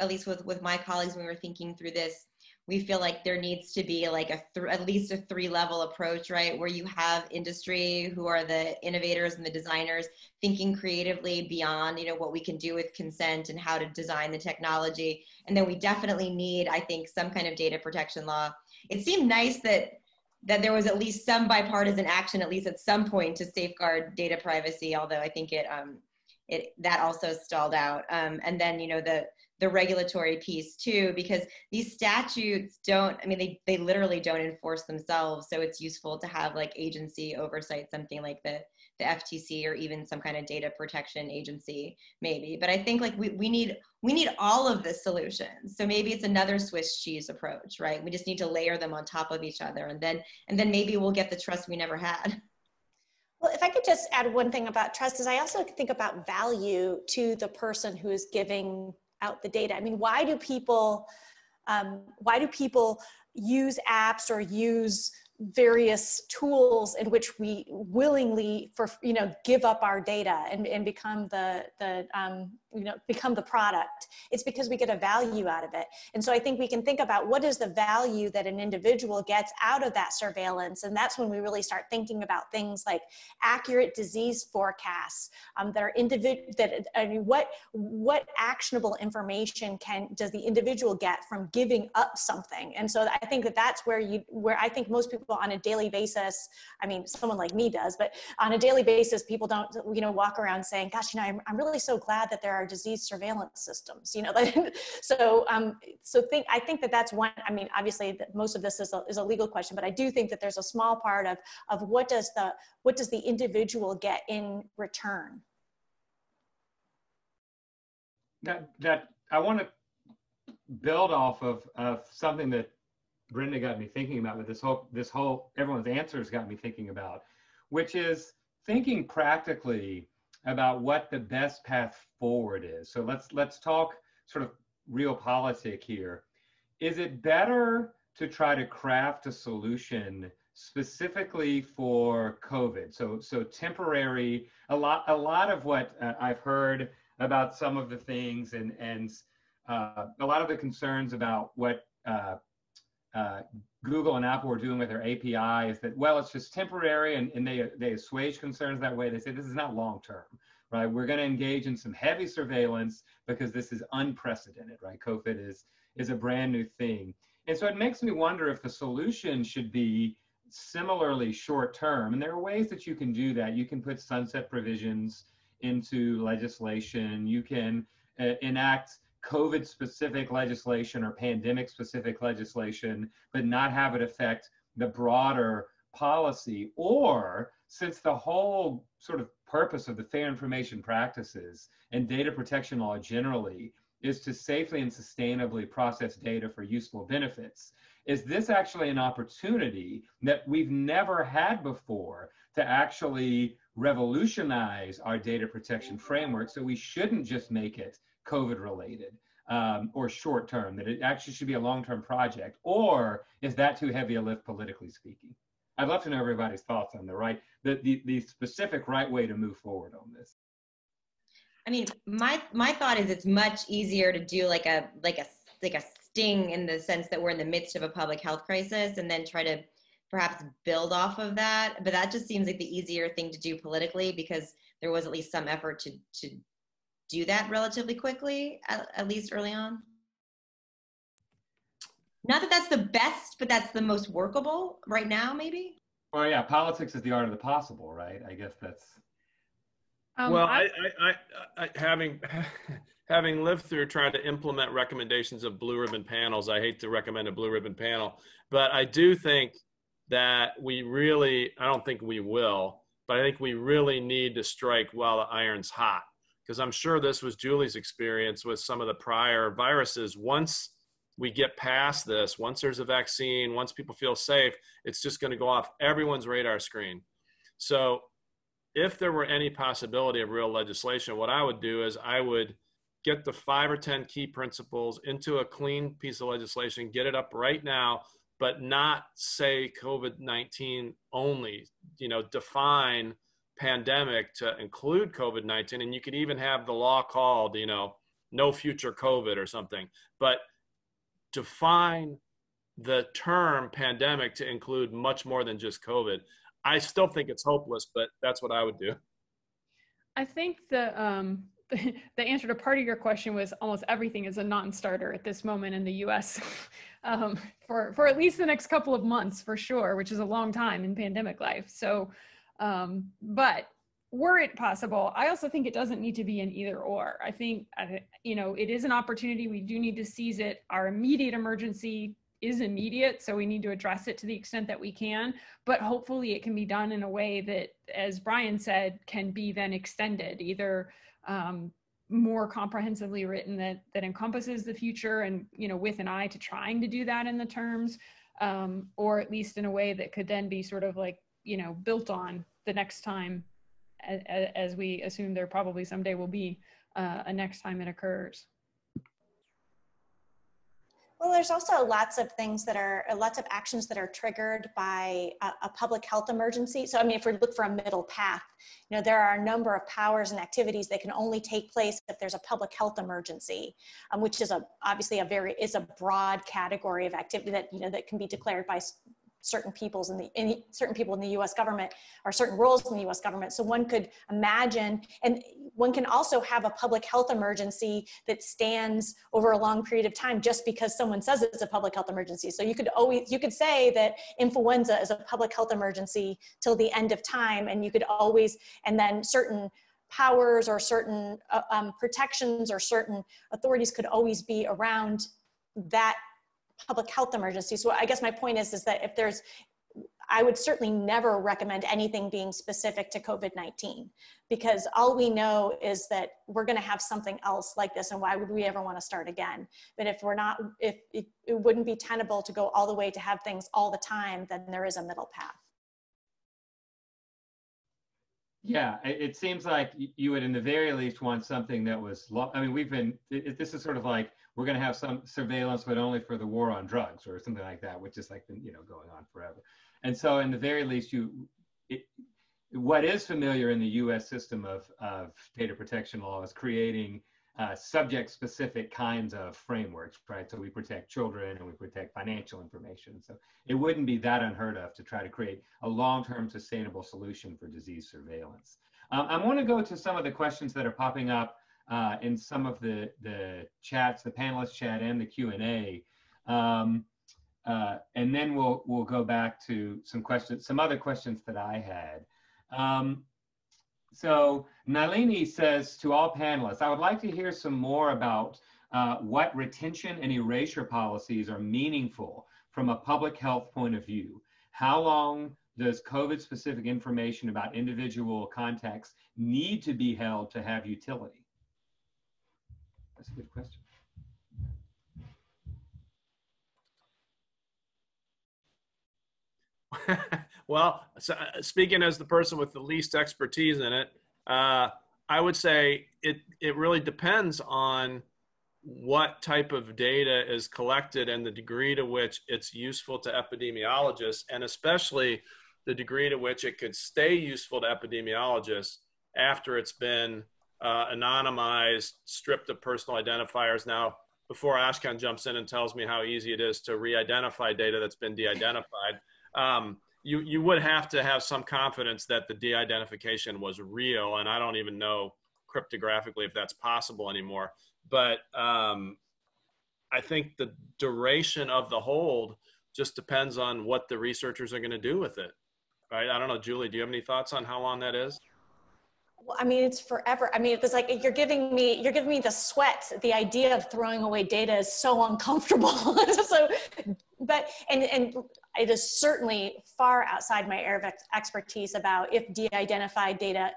at least with with my colleagues when we were thinking through this, we feel like there needs to be like a th- at least a three level approach, right? Where you have industry who are the innovators and the designers thinking creatively beyond you know what we can do with consent and how to design the technology, and then we definitely need, I think, some kind of data protection law. It seemed nice that that there was at least some bipartisan action, at least at some point, to safeguard data privacy. Although I think it um, it that also stalled out. Um, and then you know the the regulatory piece too, because these statutes don't. I mean, they they literally don't enforce themselves. So it's useful to have like agency oversight, something like the the FTC or even some kind of data protection agency, maybe. But I think like we, we need we need all of the solutions. So maybe it's another Swiss cheese approach, right? We just need to layer them on top of each other and then and then maybe we'll get the trust we never had. Well, if I could just add one thing about trust is I also think about value to the person who is giving out the data. I mean, why do people um, why do people use apps or use various tools in which we willingly for you know give up our data and, and become the the um, you know become the product it's because we get a value out of it. And so i think we can think about what is the value that an individual gets out of that surveillance and that's when we really start thinking about things like accurate disease forecasts um, that are individual that i mean what what actionable information can does the individual get from giving up something? And so i think that that's where you where i think most people on a daily basis i mean someone like me does but on a daily basis people don't you know walk around saying gosh you know i'm, I'm really so glad that there are disease surveillance systems you know so um, so think i think that that's one i mean obviously most of this is a, is a legal question but i do think that there's a small part of of what does the what does the individual get in return? That that i want to build off of of something that Brenda got me thinking about with this whole this whole everyone's answers got me thinking about, which is thinking practically about what the best path forward is. So let's let's talk sort of realpolitik here. Is it better to try to craft a solution specifically for COVID? So so temporary. A lot a lot of what uh, I've heard about some of the things and and uh, a lot of the concerns about what uh, uh Google and Apple are doing with their API is that, well, it's just temporary and, and they, they assuage concerns that way. They say this is not long term. right? We're going to engage in some heavy surveillance because this is unprecedented, right? COVID is, is a brand new thing. And so it makes me wonder if the solution should be similarly short term. And there are ways that you can do that. You can put sunset provisions into legislation. You can uh, enact COVID specific legislation or pandemic specific legislation, but not have it affect the broader policy. Or since the whole sort of purpose of the fair information practices and data protection law generally is to safely and sustainably process data for useful benefits, is this actually an opportunity that we've never had before to actually revolutionize our data protection framework? So we shouldn't just make it COVID related um, or short term, that it actually should be a long term project? Or is that too heavy a lift politically speaking? I'd love to know everybody's thoughts on the right, the, the, the specific right way to move forward on this. I mean, my my thought is it's much easier to do like a like a like a sting in the sense that we're in the midst of a public health crisis and then try to perhaps build off of that. But that just seems like the easier thing to do politically because there was at least some effort to to do that relatively quickly, at, at least early on? Not that that's the best, but that's the most workable right now, maybe? Well, yeah, politics is the art of the possible, right? I guess that's. Um, well, I, I, I, I, having having lived through trying to implement recommendations of blue ribbon panels, I hate to recommend a blue ribbon panel, but I do think that we really, I don't think we will, but I think we really need to strike while the iron's hot because I'm sure this was Julie's experience with some of the prior viruses. Once we get past this, once there's a vaccine, once people feel safe, it's just going to go off everyone's radar screen. So, if there were any possibility of real legislation, what I would do is I would get the five or 10 key principles into a clean piece of legislation, get it up right now, but not say COVID 19 only, you know, define pandemic to include COVID 19. And you could even have the law called, you know, no future COVID or something. But define the term pandemic to include much more than just COVID. I still think it's hopeless, but that's what I would do. I think the um, the answer to part of your question was almost everything is a non-starter at this moment in the U.S. um, for for at least the next couple of months, for sure, which is a long time in pandemic life. So um, but were it possible, I also think it doesn't need to be an either or. I think, you know, it is an opportunity. We do need to seize it. Our immediate emergency is immediate, so we need to address it to the extent that we can. But hopefully, it can be done in a way that, as Brian said, can be then extended, either um, more comprehensively written that that encompasses the future, and you know, with an eye to trying to do that in the terms, um, or at least in a way that could then be sort of like you know built on the next time as, we assume there probably someday will be uh, a next time it occurs well, there's also lots of things that are lots of actions that are triggered by a, a, public health emergency. So, I mean, if we look for a middle path, you know, there are a number of powers and activities that can only take place if there's a public health emergency, um, which is a obviously a very is a broad category of activity that you know that can be declared by certain peoples in the in certain people in the U.S. government or certain roles in the U.S. government. So one could imagine, and one can also have a public health emergency that stands over a long period of time just because someone says it's a public health emergency. So you could always you could say that influenza is a public health emergency till the end of time, and you could always and then certain powers or certain uh, um, protections or certain authorities could always be around that public health emergency. So I guess my point is, is that if there's, I would certainly never recommend anything being specific to COVID-19 because all we know is that we're going to have something else like this and why would we ever want to start again? But if we're not, if it, it wouldn't be tenable to go all the way to have things all the time, then there is a middle path. Yeah, it, seems like you would, in the very least, want something that was. I mean, we've been. This is sort of like we're going to have some surveillance, but only for the war on drugs or something like that, which is like you know going on forever. And so, in the very least, you. It, what is familiar in the U.S. system of, of data protection law is creating uh, subject-specific kinds of frameworks, right? So we protect children and we protect financial information. So it wouldn't be that unheard of to try to create a long-term sustainable solution for disease surveillance. Um, I want to go to some of the questions that are popping up uh, in some of the, the chats, the panelist chat and the Q&A. Um, uh, and then we'll, we'll go back to some questions, some other questions that I had. Um, so Nalini says to all panelists, I would like to hear some more about uh, what retention and erasure policies are meaningful from a public health point of view. How long does COVID specific information about individual contacts need to be held to have utility? That's a good question. well, so, uh, speaking as the person with the least expertise in it, uh, I would say it it really depends on what type of data is collected and the degree to which it's useful to epidemiologists, and especially the degree to which it could stay useful to epidemiologists after it's been uh, anonymized, stripped of personal identifiers. Now, before Ashkan jumps in and tells me how easy it is to re-identify data that's been de-identified, um, you, you would have to have some confidence that the de-identification was real, and I don't even know cryptographically if that's possible anymore. But um, I think the duration of the hold just depends on what the researchers are going to do with it. Right? I don't know, Julie. Do you have any thoughts on how long that is? Well, I mean, it's forever. I mean, it's like you're giving me you're giving me the sweat. The idea of throwing away data is so uncomfortable. so, but and and it is certainly far outside my area of expertise about if de-identified data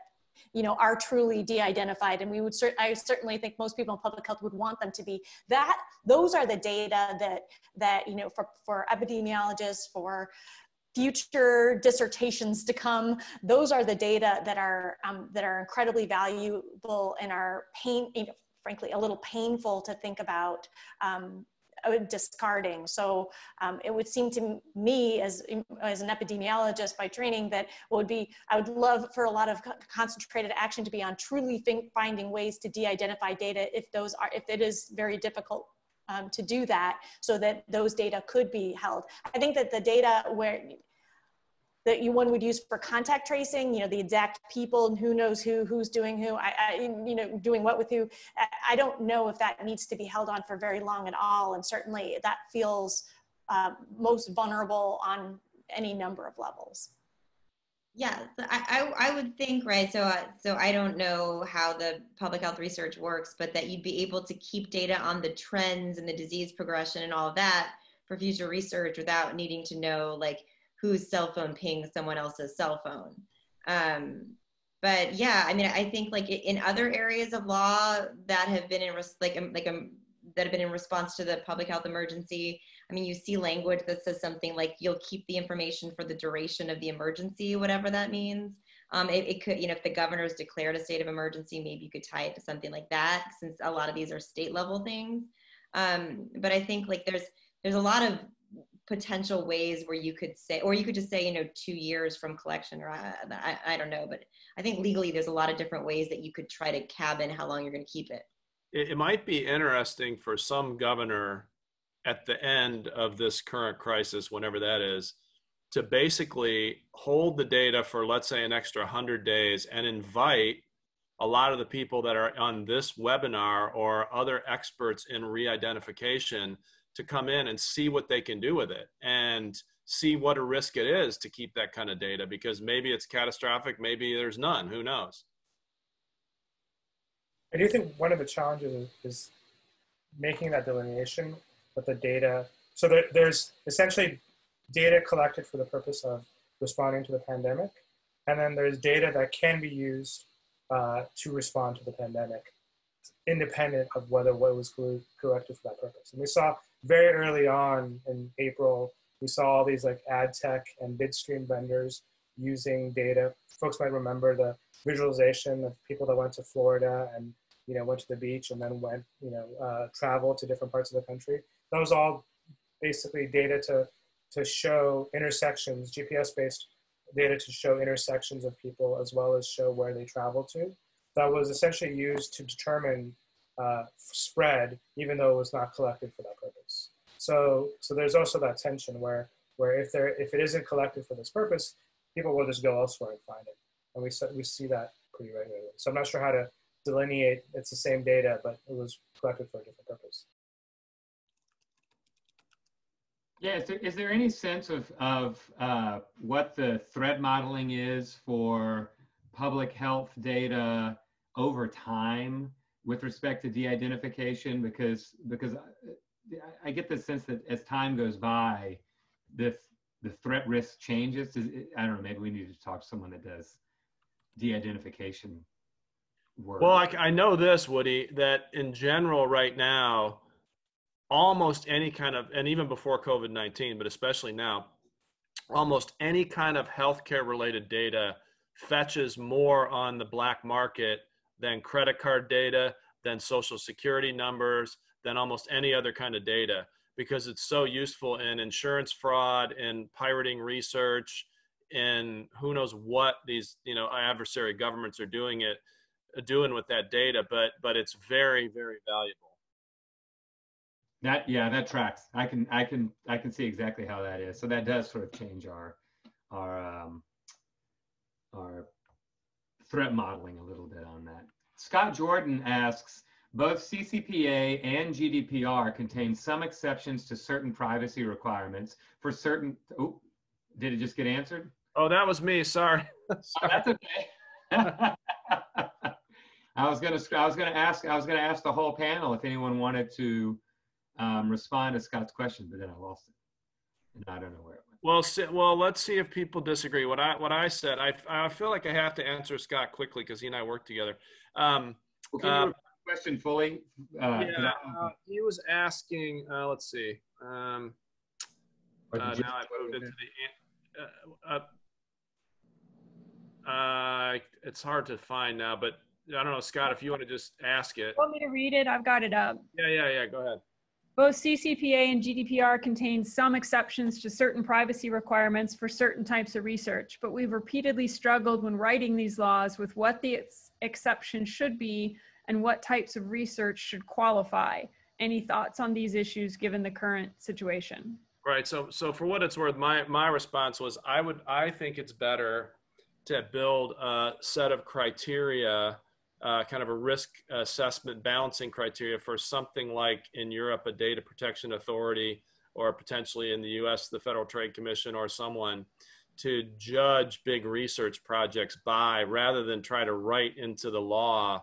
you know are truly de-identified and we would cert- i certainly think most people in public health would want them to be that those are the data that that you know for for epidemiologists for future dissertations to come those are the data that are um, that are incredibly valuable and are pain you know, frankly a little painful to think about um, uh, discarding. So um, it would seem to me as, as an epidemiologist by training that would be, I would love for a lot of concentrated action to be on truly think, finding ways to de-identify data if those are, if it is very difficult um, to do that so that those data could be held. I think that the data where that you one would use for contact tracing you know the exact people and who knows who who's doing who I, I, you know doing what with who I, don't know if that needs to be held on for very long at all and certainly that feels uh, most vulnerable on any number of levels yeah I, I, I would think right so uh, so i don't know how the public health research works but that you'd be able to keep data on the trends and the disease progression and all of that for future research without needing to know like whose cell phone pings someone else's cell phone. Um, but yeah, I mean, I think like in other areas of law that have been in like um, like um, that have been in response to the public health emergency. I mean, you see language that says something like you'll keep the information for the duration of the emergency, whatever that means. Um, it, it, could, you know, if the governor's declared a state of emergency, maybe you could tie it to something like that, since a lot of these are state level things. Um, but I think like there's there's a lot of potential ways where you could say, or you could just say, you know, two years from collection, or I, I, I don't know. But I think legally there's a lot of different ways that you could try to cabin how long you're going to keep it. it. It might be interesting for some governor at the end of this current crisis, whenever that is, to basically hold the data for, let's say, an extra 100 days and invite a lot of the people that are on this webinar or other experts in re identification to come in and see what they can do with it and see what a risk it is to keep that kind of data because maybe it's catastrophic, maybe there's none, who knows? I do think one of the challenges is making that delineation with the data. So there, there's essentially data collected for the purpose of responding to the pandemic, and then there's data that can be used uh, to respond to the pandemic, independent of whether what was collected for that purpose. And we saw very early on in April, we saw all these like ad tech and bidstream vendors using data. Folks might remember the visualization of people that went to Florida and you know went to the beach and then went you know uh, traveled to different parts of the country. Was all basically data to to show intersections, GPS based data to show intersections of people as well as show where they travel to. That was essentially used to determine uh, spread, even though it was not collected for that purpose. So, so there's also that tension where, where if, there, if it isn't collected for this purpose, people will just go elsewhere and find it. And we, we see that pretty regularly. So I'm not sure how to delineate. It's the same data, but it was collected for a different purpose. Yeah, is there, is there any sense of, of uh, what the threat modeling is for public health data over time with respect to de-identification? Because, because I, I get the sense that as time goes by, the, the threat risk changes. I don't know, maybe we need to talk to someone that does de-identification work. Well, I, I know this, Woody, that in general right now, almost any kind of, and even before COVID 19, but especially now, almost any kind of healthcare related data fetches more on the black market than credit card data, than social security numbers, than almost any other kind of data because it's so useful in insurance fraud, in pirating research, in who knows what these you know adversary governments are doing it doing with that data but but it's very very valuable that yeah, that tracks. I can I can I can see exactly how that is. So that does sort of change our our um, our threat modeling a little bit on that. Scott Jordan asks, both CCPA and GDPR contain some exceptions to certain privacy requirements for certain. Oh, did it just get answered? Oh, that was me. Sorry. Sorry. That's okay. I was gonna I was gonna ask I was gonna ask the whole panel if anyone wanted to um, respond to Scott's question, but then I lost it, and I don't know where it went. Well, well, let's see if people disagree. What I what I said, I I feel like I have to answer Scott quickly because he and I work together. Um, well, can you uh, question fully? Uh, yeah, uh, he was asking. Uh, let's see. Um, uh, now I moved it to the. Uh, uh, it's hard to find now, but I don't know, Scott. If you want to just ask it. Want me to read it? I've got it up. Yeah, yeah, yeah. Go ahead. Both CCPA and GDPR contain some exceptions to certain privacy requirements for certain types of research, but we've repeatedly struggled when writing these laws with what the ex exception should be and what types of research should qualify. Any thoughts on these issues given the current situation? Right. So, so for what it's worth, my my response was I would I think it's better to build a set of criteria uh, kind of a risk assessment balancing criteria for something like in Europe, a data protection authority, or potentially in the US, the Federal Trade Commission, or someone to judge big research projects by rather than try to write into the law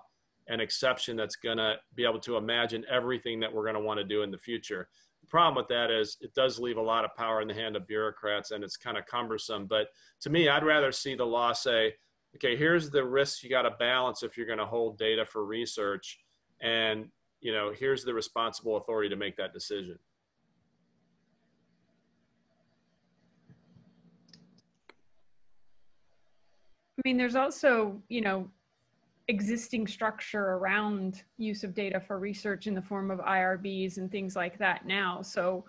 an exception that's going to be able to imagine everything that we're going to want to do in the future. The problem with that is it does leave a lot of power in the hand of bureaucrats and it's kind of cumbersome. But to me, I'd rather see the law say, okay, here's the risks you got to balance if you're going to hold data for research. And, you know, here's the responsible authority to make that decision. I mean, there's also, you know, existing structure around use of data for research in the form of IRBs and things like that now. So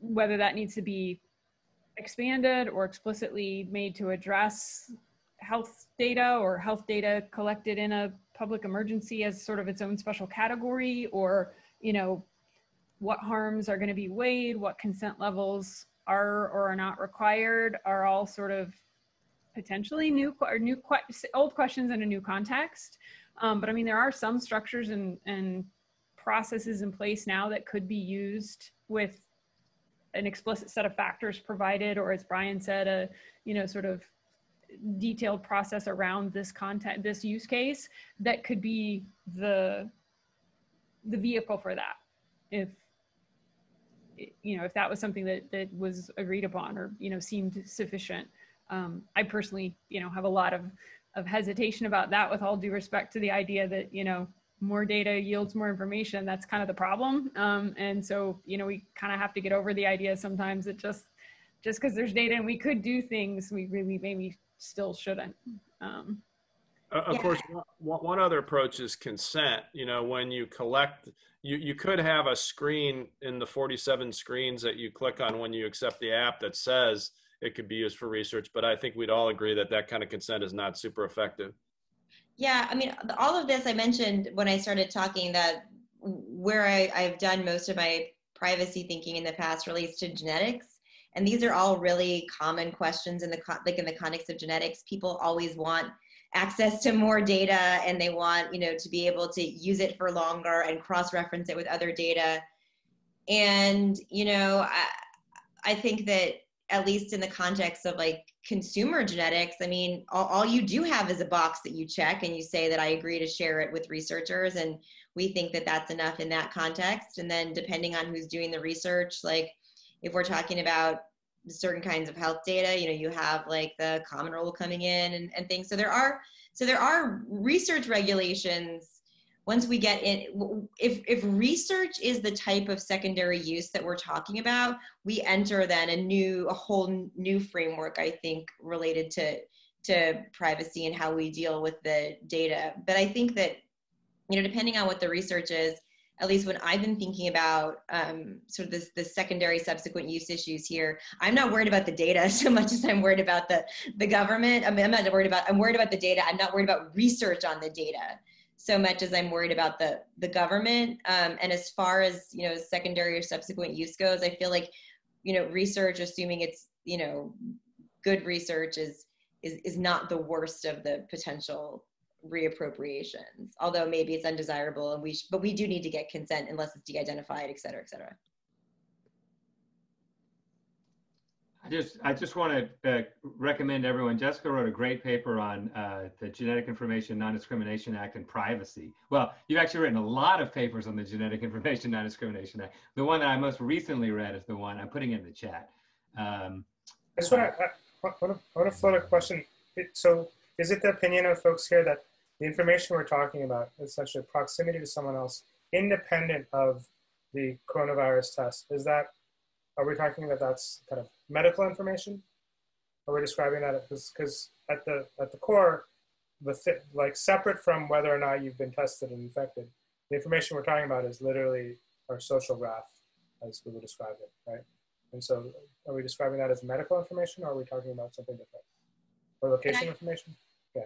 whether that needs to be expanded or explicitly made to address health data or health data collected in a public emergency as sort of its own special category? Or you know what harms are going to be weighed what consent levels are or are not required are all sort of potentially new or new old questions in a new context. Um, but i mean there are some structures and and processes in place now that could be used with an explicit set of factors provided or as brian said a you know sort of detailed process around this content, this use case that could be the the vehicle for that. If you know, if that was something that that was agreed upon or you know seemed sufficient. Um, I personally, you know, have a lot of of hesitation about that. With all due respect to the idea that you know more data yields more information. That's kind of the problem. Um, and so, you know, we kind of have to get over the idea sometimes that just just because there's data and we could do things, we really maybe still shouldn't. Um, uh, of yeah. course, one, one other approach is consent. You know, when you collect, you, you could have a screen in the 47 screens that you click on when you accept the app that says it could be used for research. But I think we'd all agree that that kind of consent is not super effective. Yeah, I mean, all of this I mentioned when I started talking that where I, I've done most of my privacy thinking in the past relates to genetics and these are all really common questions in the like in the context of genetics. People always want access to more data and they want you know to be able to use it for longer and cross-reference it with other data. And you know I, I think that at least in the context of like consumer genetics i mean all, all, you do have is a box that you check and you say that i agree to share it with researchers and we think that that's enough in that context. And then depending on who's doing the research like if we're talking about certain kinds of health data you know you have like the common rule coming in and, and things. So there are so there are research regulations once we get in if if research is the type of secondary use that we're talking about we enter then a new a whole new framework i think related to to privacy and how we deal with the data. But i think that you know depending on what the research is at least when I've been thinking about um, sort of this, the secondary subsequent use issues here, I'm not worried about the data so much as I'm worried about the, the government. I mean, I'm not worried about, I'm worried about the data. I'm not worried about research on the data so much as I'm worried about the, the government. Um, and as far as, you know, secondary or subsequent use goes, I feel like, you know, research, assuming it's, you know, good research is, is, is not the worst of the potential reappropriations, although maybe it's undesirable and we, sh- but we do need to get consent unless it's de-identified, et cetera, et cetera. I just, I just want to uh, recommend everyone. Jessica wrote a great paper on uh, the Genetic Information Non-Discrimination Act and privacy. Well, you've actually written a lot of papers on the Genetic Information Non-Discrimination Act. The one that I most recently read is the one I'm putting in the chat. Um, I just want to, I want to float a question. It, so, is it the opinion of folks here that the information we're talking about, essentially proximity to someone else, independent of the coronavirus test, is that, are we talking that that's kind of medical information? Are we describing that because at the, at the core, the th- like separate from whether or not you've been tested and infected, the information we're talking about is literally our social graph, as we would describe it, right? And so, are we describing that as medical information, or are we talking about something different, or location I, information?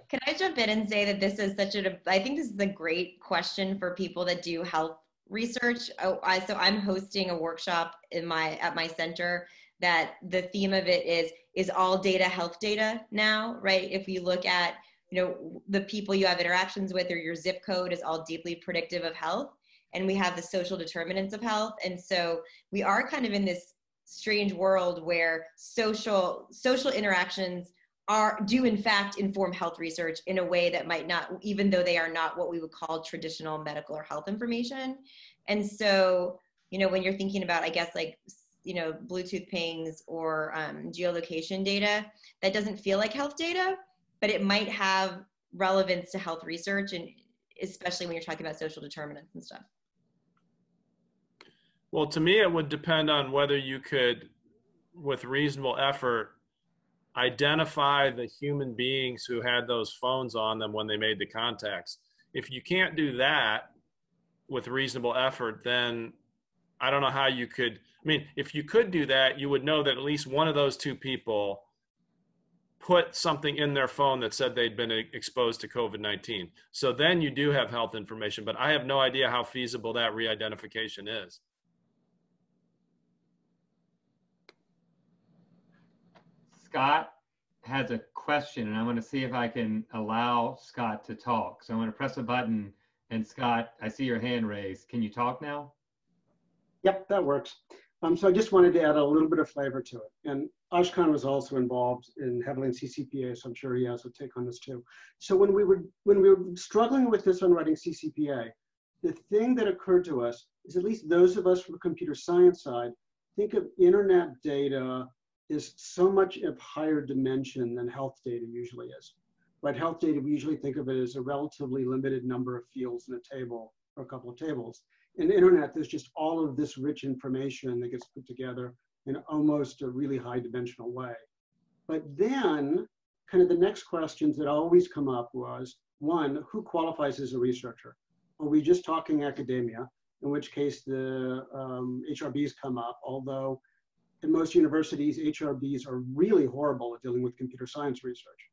Can I jump in and say that this is such a, I think this is a great question for people that do health research. Oh, I, so I'm hosting a workshop in my, at my center that the theme of it is, is all data health data now, right? If you look at, you know, the people you have interactions with or your zip code is all deeply predictive of health. And we have the social determinants of health. And so we are kind of in this strange world where social, social interactions are do in fact inform health research in a way that might not even though they are not what we would call traditional medical or health information. And so you know when you're thinking about i guess like you know bluetooth pings or um, geolocation data that doesn't feel like health data but it might have relevance to health research and especially when you're talking about social determinants and stuff. Well to me it would depend on whether you could with reasonable effort identify the human beings who had those phones on them when they made the contacts. If you can't do that with reasonable effort, then I don't know how you could. I mean, if you could do that, you would know that at least one of those two people put something in their phone that said they'd been exposed to COVID 19. So then you do have health information, but I have no idea how feasible that re identification is. Scott has a question, and I'm going to see if I can allow Scott to talk. So I'm going to press a button, and Scott, I see your hand raised. Can you talk now? Yep, that works. Um, so I just wanted to add a little bit of flavor to it. And Ashkan was also involved in heavily in CCPA, so I'm sure he has a take on this too. So when we were when we were struggling with this on writing CCPA, the thing that occurred to us is at least those of us from the computer science side think of internet data is so much of higher dimension than health data usually is. Right, health data, we usually think of it as a relatively limited number of fields in a table or a couple of tables. In the internet, there's just all of this rich information that gets put together in almost a really high dimensional way. But then, kind of the next questions that always come up was, one, who qualifies as a researcher? Are we just talking academia? In which case the um, IRBs come up, although in most universities, IRBs are really horrible at dealing with computer science research.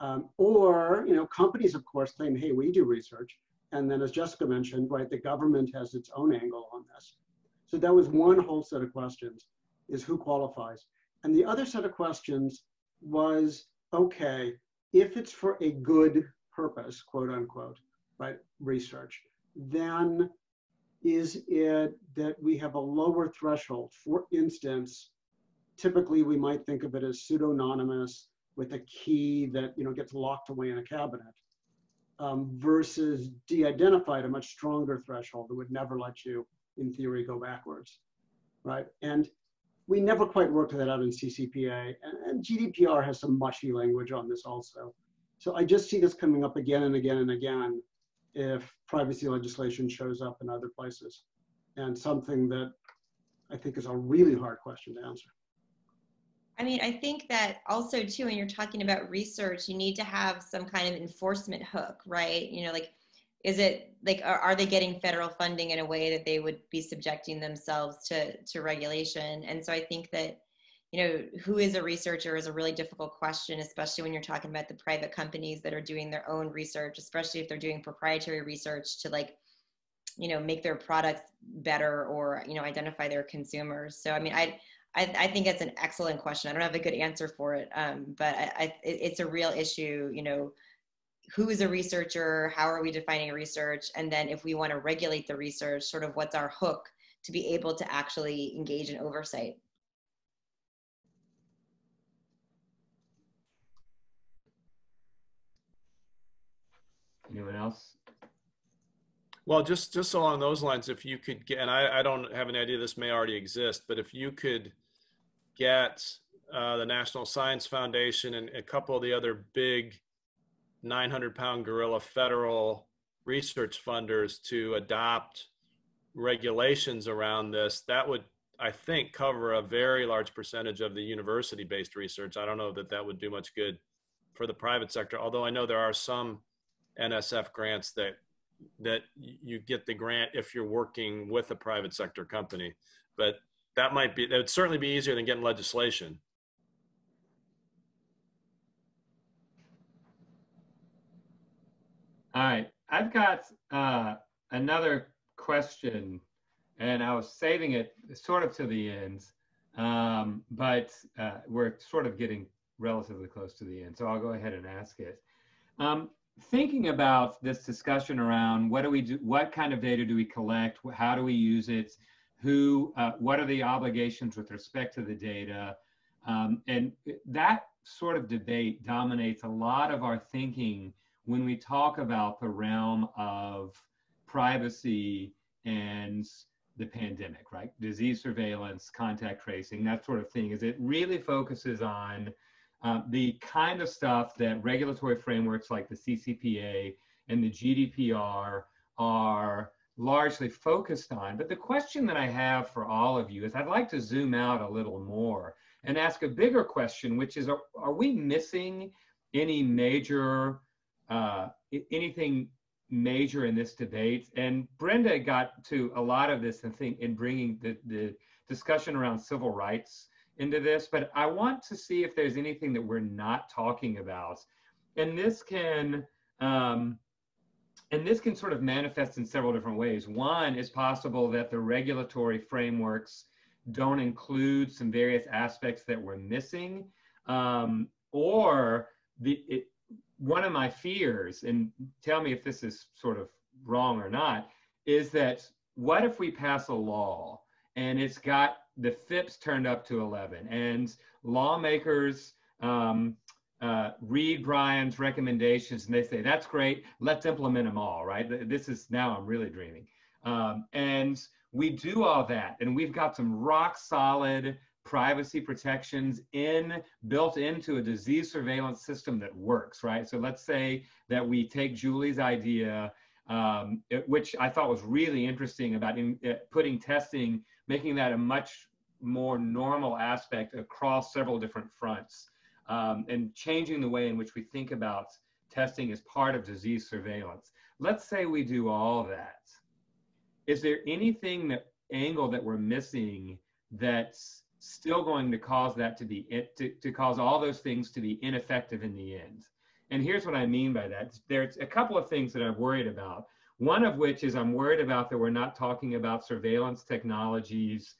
Um, or, you know, companies, of course, claim, hey, we do research. And then as Jessica mentioned, right, the government has its own angle on this. So that was one whole set of questions, is who qualifies. And the other set of questions was, okay, if it's for a good purpose, quote unquote, right, research, then is it that we have a lower threshold? For instance, typically we might think of it as pseudonymous with a key that you know gets locked away in a cabinet um, versus de-identified, a much stronger threshold that would never let you, in theory, go backwards, right? And we never quite worked that out in CCPA, and, and GDPR has some mushy language on this also. So I just see this coming up again and again and again if privacy legislation shows up in other places, and something that I think is a really hard question to answer. I mean, I think that also too, when you're talking about research, you need to have some kind of enforcement hook, right? You know, like, is it like, are, are they getting federal funding in a way that they would be subjecting themselves to to regulation? And so I think that, you know, who is a researcher is a really difficult question, especially when you're talking about the private companies that are doing their own research, especially if they're doing proprietary research to like, you know, make their products better or you know identify their consumers. So I mean, I I, I, think it's an excellent question. I don't have a good answer for it, um, but I, I, it's a real issue. You know, who is a researcher? How are we defining research? And then if we want to regulate the research, sort of what's our hook to be able to actually engage in oversight? Anyone else? Well, just just along those lines, if you could get, and I, I don't have any idea this may already exist, but if you could get uh, the National Science Foundation and a couple of the other big 900 pound gorilla federal research funders to adopt regulations around this, that would, I think, cover a very large percentage of the university based research. I don't know that that would do much good for the private sector, although I know there are some NSF grants that that you get the grant if you're working with a private sector company. But that might be, that would certainly be easier than getting legislation. All right, I've got uh, another question, and I was saving it sort of to the end, um, but uh, we're sort of getting relatively close to the end, so I'll go ahead and ask it. Um, thinking about this discussion around what do we do, what kind of data do we collect, how do we use it, who, uh, what are the obligations with respect to the data, um, and that sort of debate dominates a lot of our thinking when we talk about the realm of privacy and the pandemic, right? Disease surveillance, contact tracing, that sort of thing, is it really focuses on uh, the kind of stuff that regulatory frameworks like the CCPA and the GDPR are largely focused on. But the question that I have for all of you is I'd like to zoom out a little more and ask a bigger question, which is are, are we missing any major, uh, anything major in this debate? And Brenda got to a lot of this, I think, in bringing the, the discussion around civil rights into this, but I want to see if there's anything that we're not talking about. And this can, um, and this can sort of manifest in several different ways. One is possible that the regulatory frameworks don't include some various aspects that we're missing, um, or the it, one of my fears, and tell me if this is sort of wrong or not, is that what if we pass a law and it's got the FIPS turned up to 11, and lawmakers um, uh, read Brian's recommendations and they say, that's great, let's implement them all, right? This is now I'm really dreaming. Um, and we do all that, and we've got some rock solid privacy protections in built into a disease surveillance system that works, right? So let's say that we take Julie's idea, um, it, which I thought was really interesting about in, uh, putting testing, making that a much more normal aspect across several different fronts um, and changing the way in which we think about testing as part of disease surveillance. Let's say we do all that. Is there anything that angle that we're missing that's still going to cause that to be to, to cause all those things to be ineffective in the end? And here's what I mean by that. There's a couple of things that I'm worried about. One of which is I'm worried about that we're not talking about surveillance technologies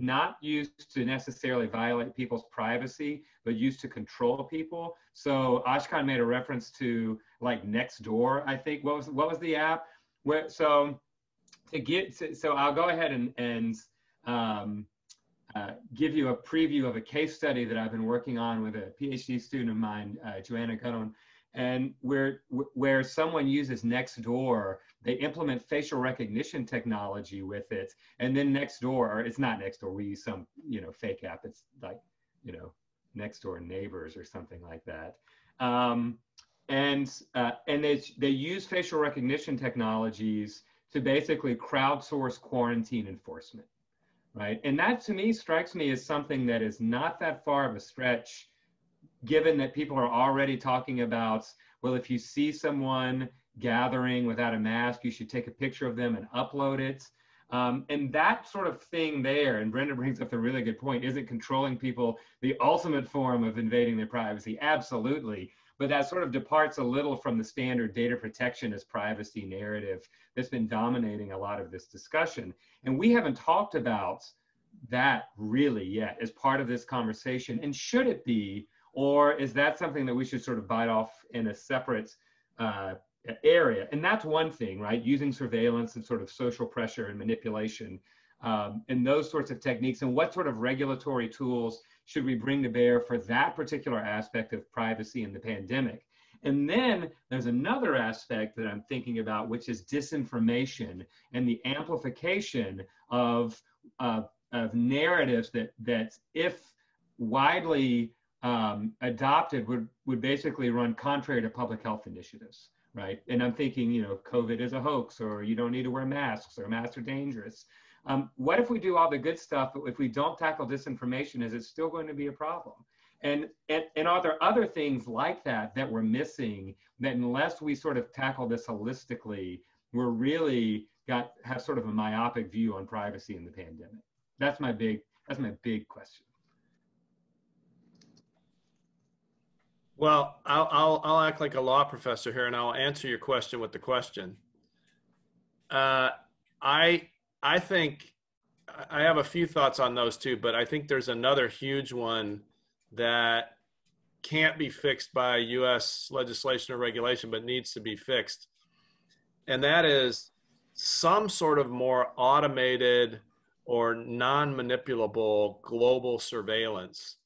not used to necessarily violate people's privacy, but used to control people. So Ashkan made a reference to like Nextdoor, I think. What was what was the app? Where so to get so I'll go ahead and and um, uh, give you a preview of a case study that I've been working on with a PhD student of mine, uh, Joanna Gunnon, and where where someone uses Nextdoor, they implement facial recognition technology with it, and then Nextdoor, it's not next door, we use some you know fake app. It's like you know next door neighbors or something like that. Um, and uh, and they they use facial recognition technologies to basically crowdsource quarantine enforcement, right? And that to me strikes me as something that is not that far of a stretch given that people are already talking about, well, if you see someone gathering without a mask, you should take a picture of them and upload it. Um, and that sort of thing there, and Brenda brings up a really good point, isn't controlling people the ultimate form of invading their privacy? Absolutely. But that sort of departs a little from the standard data protection as privacy narrative that's been dominating a lot of this discussion. And we haven't talked about that really yet as part of this conversation. And should it be or is that something that we should sort of bite off in a separate uh, area? And that's one thing, right? Using surveillance and sort of social pressure and manipulation um, and those sorts of techniques. And what sort of regulatory tools should we bring to bear for that particular aspect of privacy in the pandemic? And then there's another aspect that I'm thinking about, which is disinformation and the amplification of, uh, of narratives that, that if widely um, adopted would, would basically run contrary to public health initiatives, right? And I'm thinking, you know, COVID is a hoax, or you don't need to wear masks, or masks are dangerous. Um, what if we do all the good stuff, but if we don't tackle disinformation, is it still going to be a problem? And, and, and are there other things like that that we're missing that unless we sort of tackle this holistically, we're really got have sort of a myopic view on privacy in the pandemic? That's my big, that's my big question. Well, I'll, I'll, I'll act like a law professor here and I'll answer your question with the question. Uh, I, I think I have a few thoughts on those too, but I think there's another huge one that can't be fixed by US legislation or regulation, but needs to be fixed. And that is some sort of more automated or non manipulable global surveillance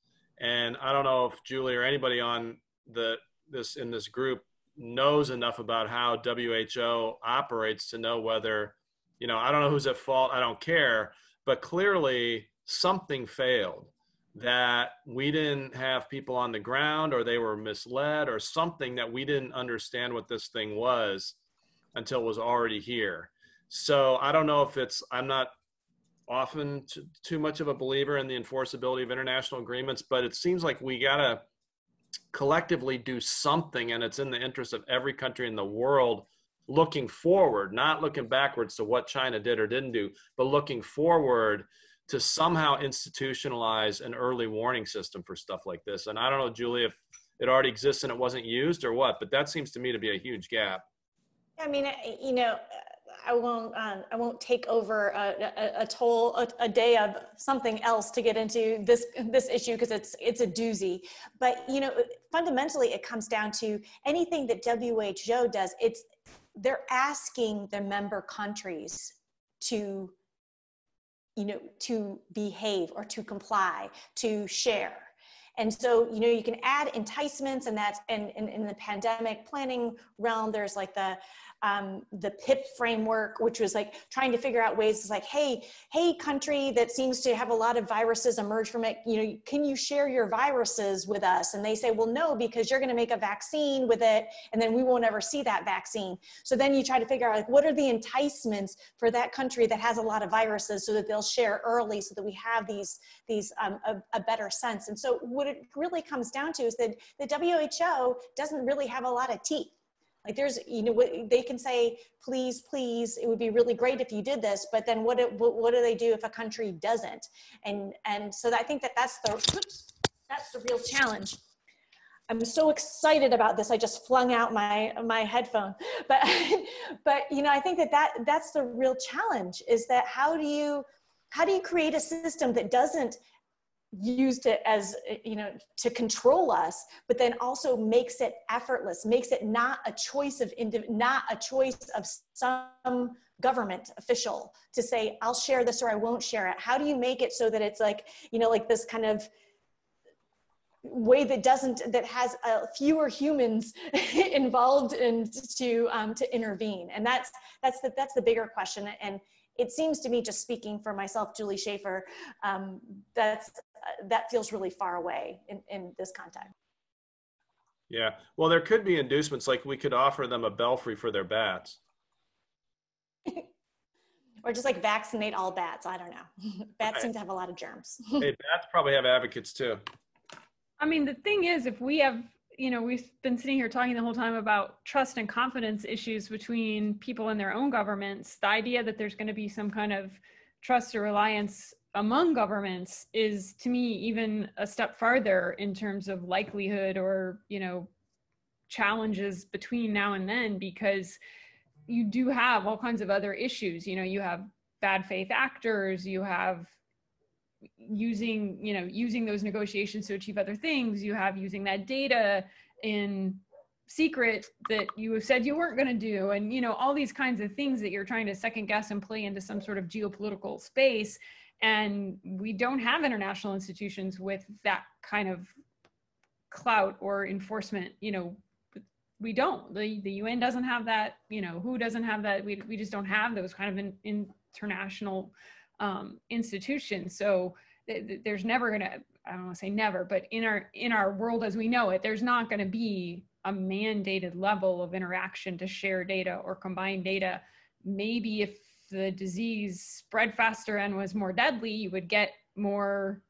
and I don't know if Julie or anybody on the this in this group knows enough about how WHO operates to know whether, you know, I don't know who's at fault. I don't care, but clearly something failed that we didn't have people on the ground or they were misled or something that we didn't understand what this thing was until it was already here. So I don't know if it's, I'm not often too, too much of a believer in the enforceability of international agreements, but it seems like we got to collectively do something, and it's in the interest of every country in the world looking forward, not looking backwards to what China did or didn't do, but looking forward to somehow institutionalize an early warning system for stuff like this. And I don't know, Julie, if it already exists and it wasn't used or what, but that seems to me to be a huge gap. I mean, you know, I won't um, I won't take over a, a, a toll a, a, day of something else to get into this this issue because it's it's a doozy. But you know, fundamentally, it comes down to anything that WHO does. It's they're asking the member countries to you know to behave or to comply to share and so you know you can add enticements and that's and in the pandemic planning realm there's like the um, the PIP framework, which was like trying to figure out ways. Like, hey, hey, country that seems to have a lot of viruses emerge from it. You know, can you share your viruses with us? And they say, well, no, because you're going to make a vaccine with it, and then we won't ever see that vaccine. So then you try to figure out like, what are the enticements for that country that has a lot of viruses, so that they'll share early, so that we have these these um, a, a better sense. And so what it really comes down to is that the WHO doesn't really have a lot of teeth like there's, you know, they can say, please, please, it would be really great if you did this, but then what, what, what do they do if a country doesn't? And, and so I think that that's the, oops, that's the real challenge. I'm so excited about this. I just flung out my, my headphone, but, but, you know, I think that, that that's the real challenge is that how do you, how do you create a system that doesn't used it as you know to control us but then also makes it effortless makes it not a choice of indiv- not a choice of some government official to say i'll share this or i won't share it. How do you make it so that it's like you know like this kind of way that doesn't that has uh, fewer humans involved in to um, to intervene? And that's that's the that's the bigger question. And it seems to me just speaking for myself julie schafer um, that's Uh, that feels really far away in, in this context. Yeah. Well there could be inducements like we could offer them a belfry for their bats. Or just like vaccinate all bats. I don't know. Bats right. seem to have a lot of germs. Hey bats probably have advocates too. I mean, the thing is, if we have, you know, we've been sitting here talking the whole time about trust and confidence issues between people and their own governments, the idea that there's going to be some kind of trust or reliance among governments is to me even a step farther in terms of likelihood or, you know, challenges between now and then because you do have all kinds of other issues. You know, you have bad faith actors, you have using you know using those negotiations to achieve other things you have using that data in secret that you have said you weren't going to do and you know all these kinds of things that you're trying to second guess and play into some sort of geopolitical space and we don't have international institutions with that kind of clout or enforcement you know we don't the, the un doesn't have that you know who doesn't have that we, we just don't have those kind of in, international um, institutions. So th- th- there's never going to, I don't want to say never, but in our in our world as we know it, there's not going to be a mandated level of interaction to share data or combine data. Maybe if the disease spread faster and was more deadly, you would get more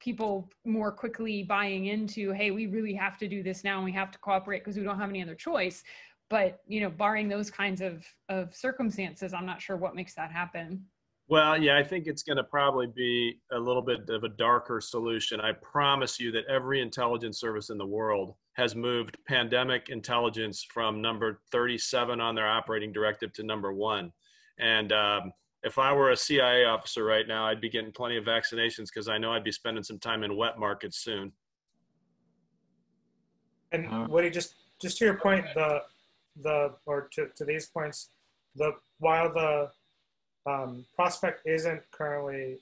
people more quickly buying into hey we really have to do this now and we have to cooperate because we don't have any other choice but you know barring those kinds of of circumstances i'm not sure what makes that happen well, yeah, I think it's going to probably be a little bit of a darker solution. I promise you that every intelligence service in the world has moved pandemic intelligence from number 37 on their operating directive to number one. And um, if I were a CIA officer right now, I'd be getting plenty of vaccinations because I know I'd be spending some time in wet markets soon. And Woody, just just to your point, the the or to, to these points, the while the um, Prospect isn't currently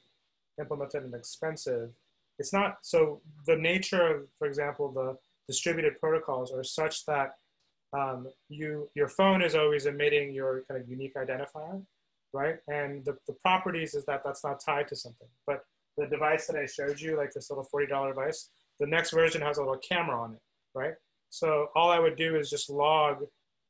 implemented and expensive. It's not, so the nature of, for example, the distributed protocols are such that um, you, your phone is always emitting your kind of unique identifier, right? And the, the properties is that that's not tied to something. But the device that I showed you, like this little $40 device, the next version has a little camera on it, right? So all I would do is just log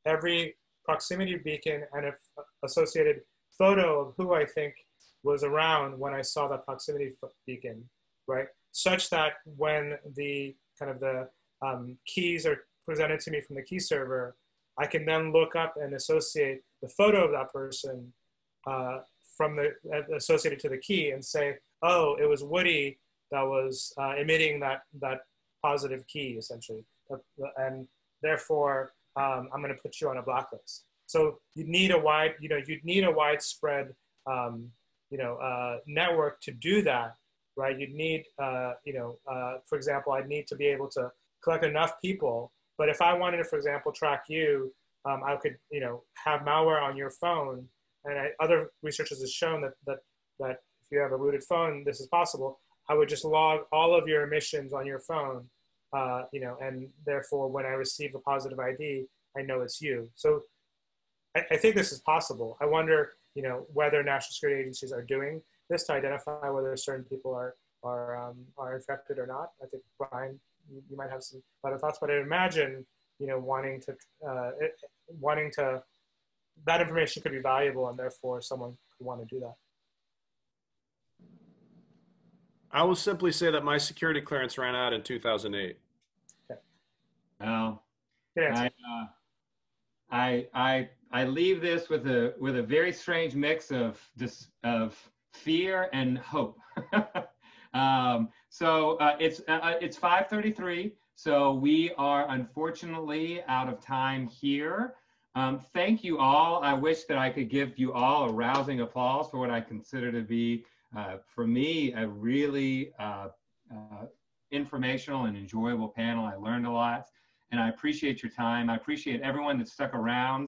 every proximity beacon and if associated photo of who I think was around when I saw that proximity beacon, right? Such that when the kind of the um, keys are presented to me from the key server, I can then look up and associate the photo of that person uh, from the uh, associated to the key and say, oh, it was Woody that was uh, emitting that that positive key essentially, and therefore um, I'm going to put you on a blacklist. So you need a wide, you know, you'd need a widespread, um, you know, uh, network to do that, right? You'd need, uh, you know, for example, I'd need to be able to collect enough people. But if I wanted to, for example, track you, um, I could, you know, have malware on your phone. And I, other researchers have shown that, that, that if you have a rooted phone, this is possible. I would just log all of your emissions on your phone, uh, you know, and therefore when I receive a positive ID, I know it's you. So I, I think this is possible. I wonder, you know, whether national security agencies are doing this to identify whether certain people are are um, are infected or not. I think Brian, you, you might have some other thoughts, but I imagine, you know, wanting to uh, it, wanting to that information could be valuable, and therefore someone could want to do that. I will simply say that my security clearance ran out in 2008. Okay. Oh, I, uh, I, I I leave this with a with a very strange mix of this of fear and hope. um, so uh, it's uh, uh it's 5:33. So we are unfortunately out of time here. Um, thank you all. I wish that I could give you all a rousing applause for what I consider to be, uh, for me, a really uh, uh, informational and enjoyable panel. I learned a lot and I appreciate your time. I appreciate everyone that stuck around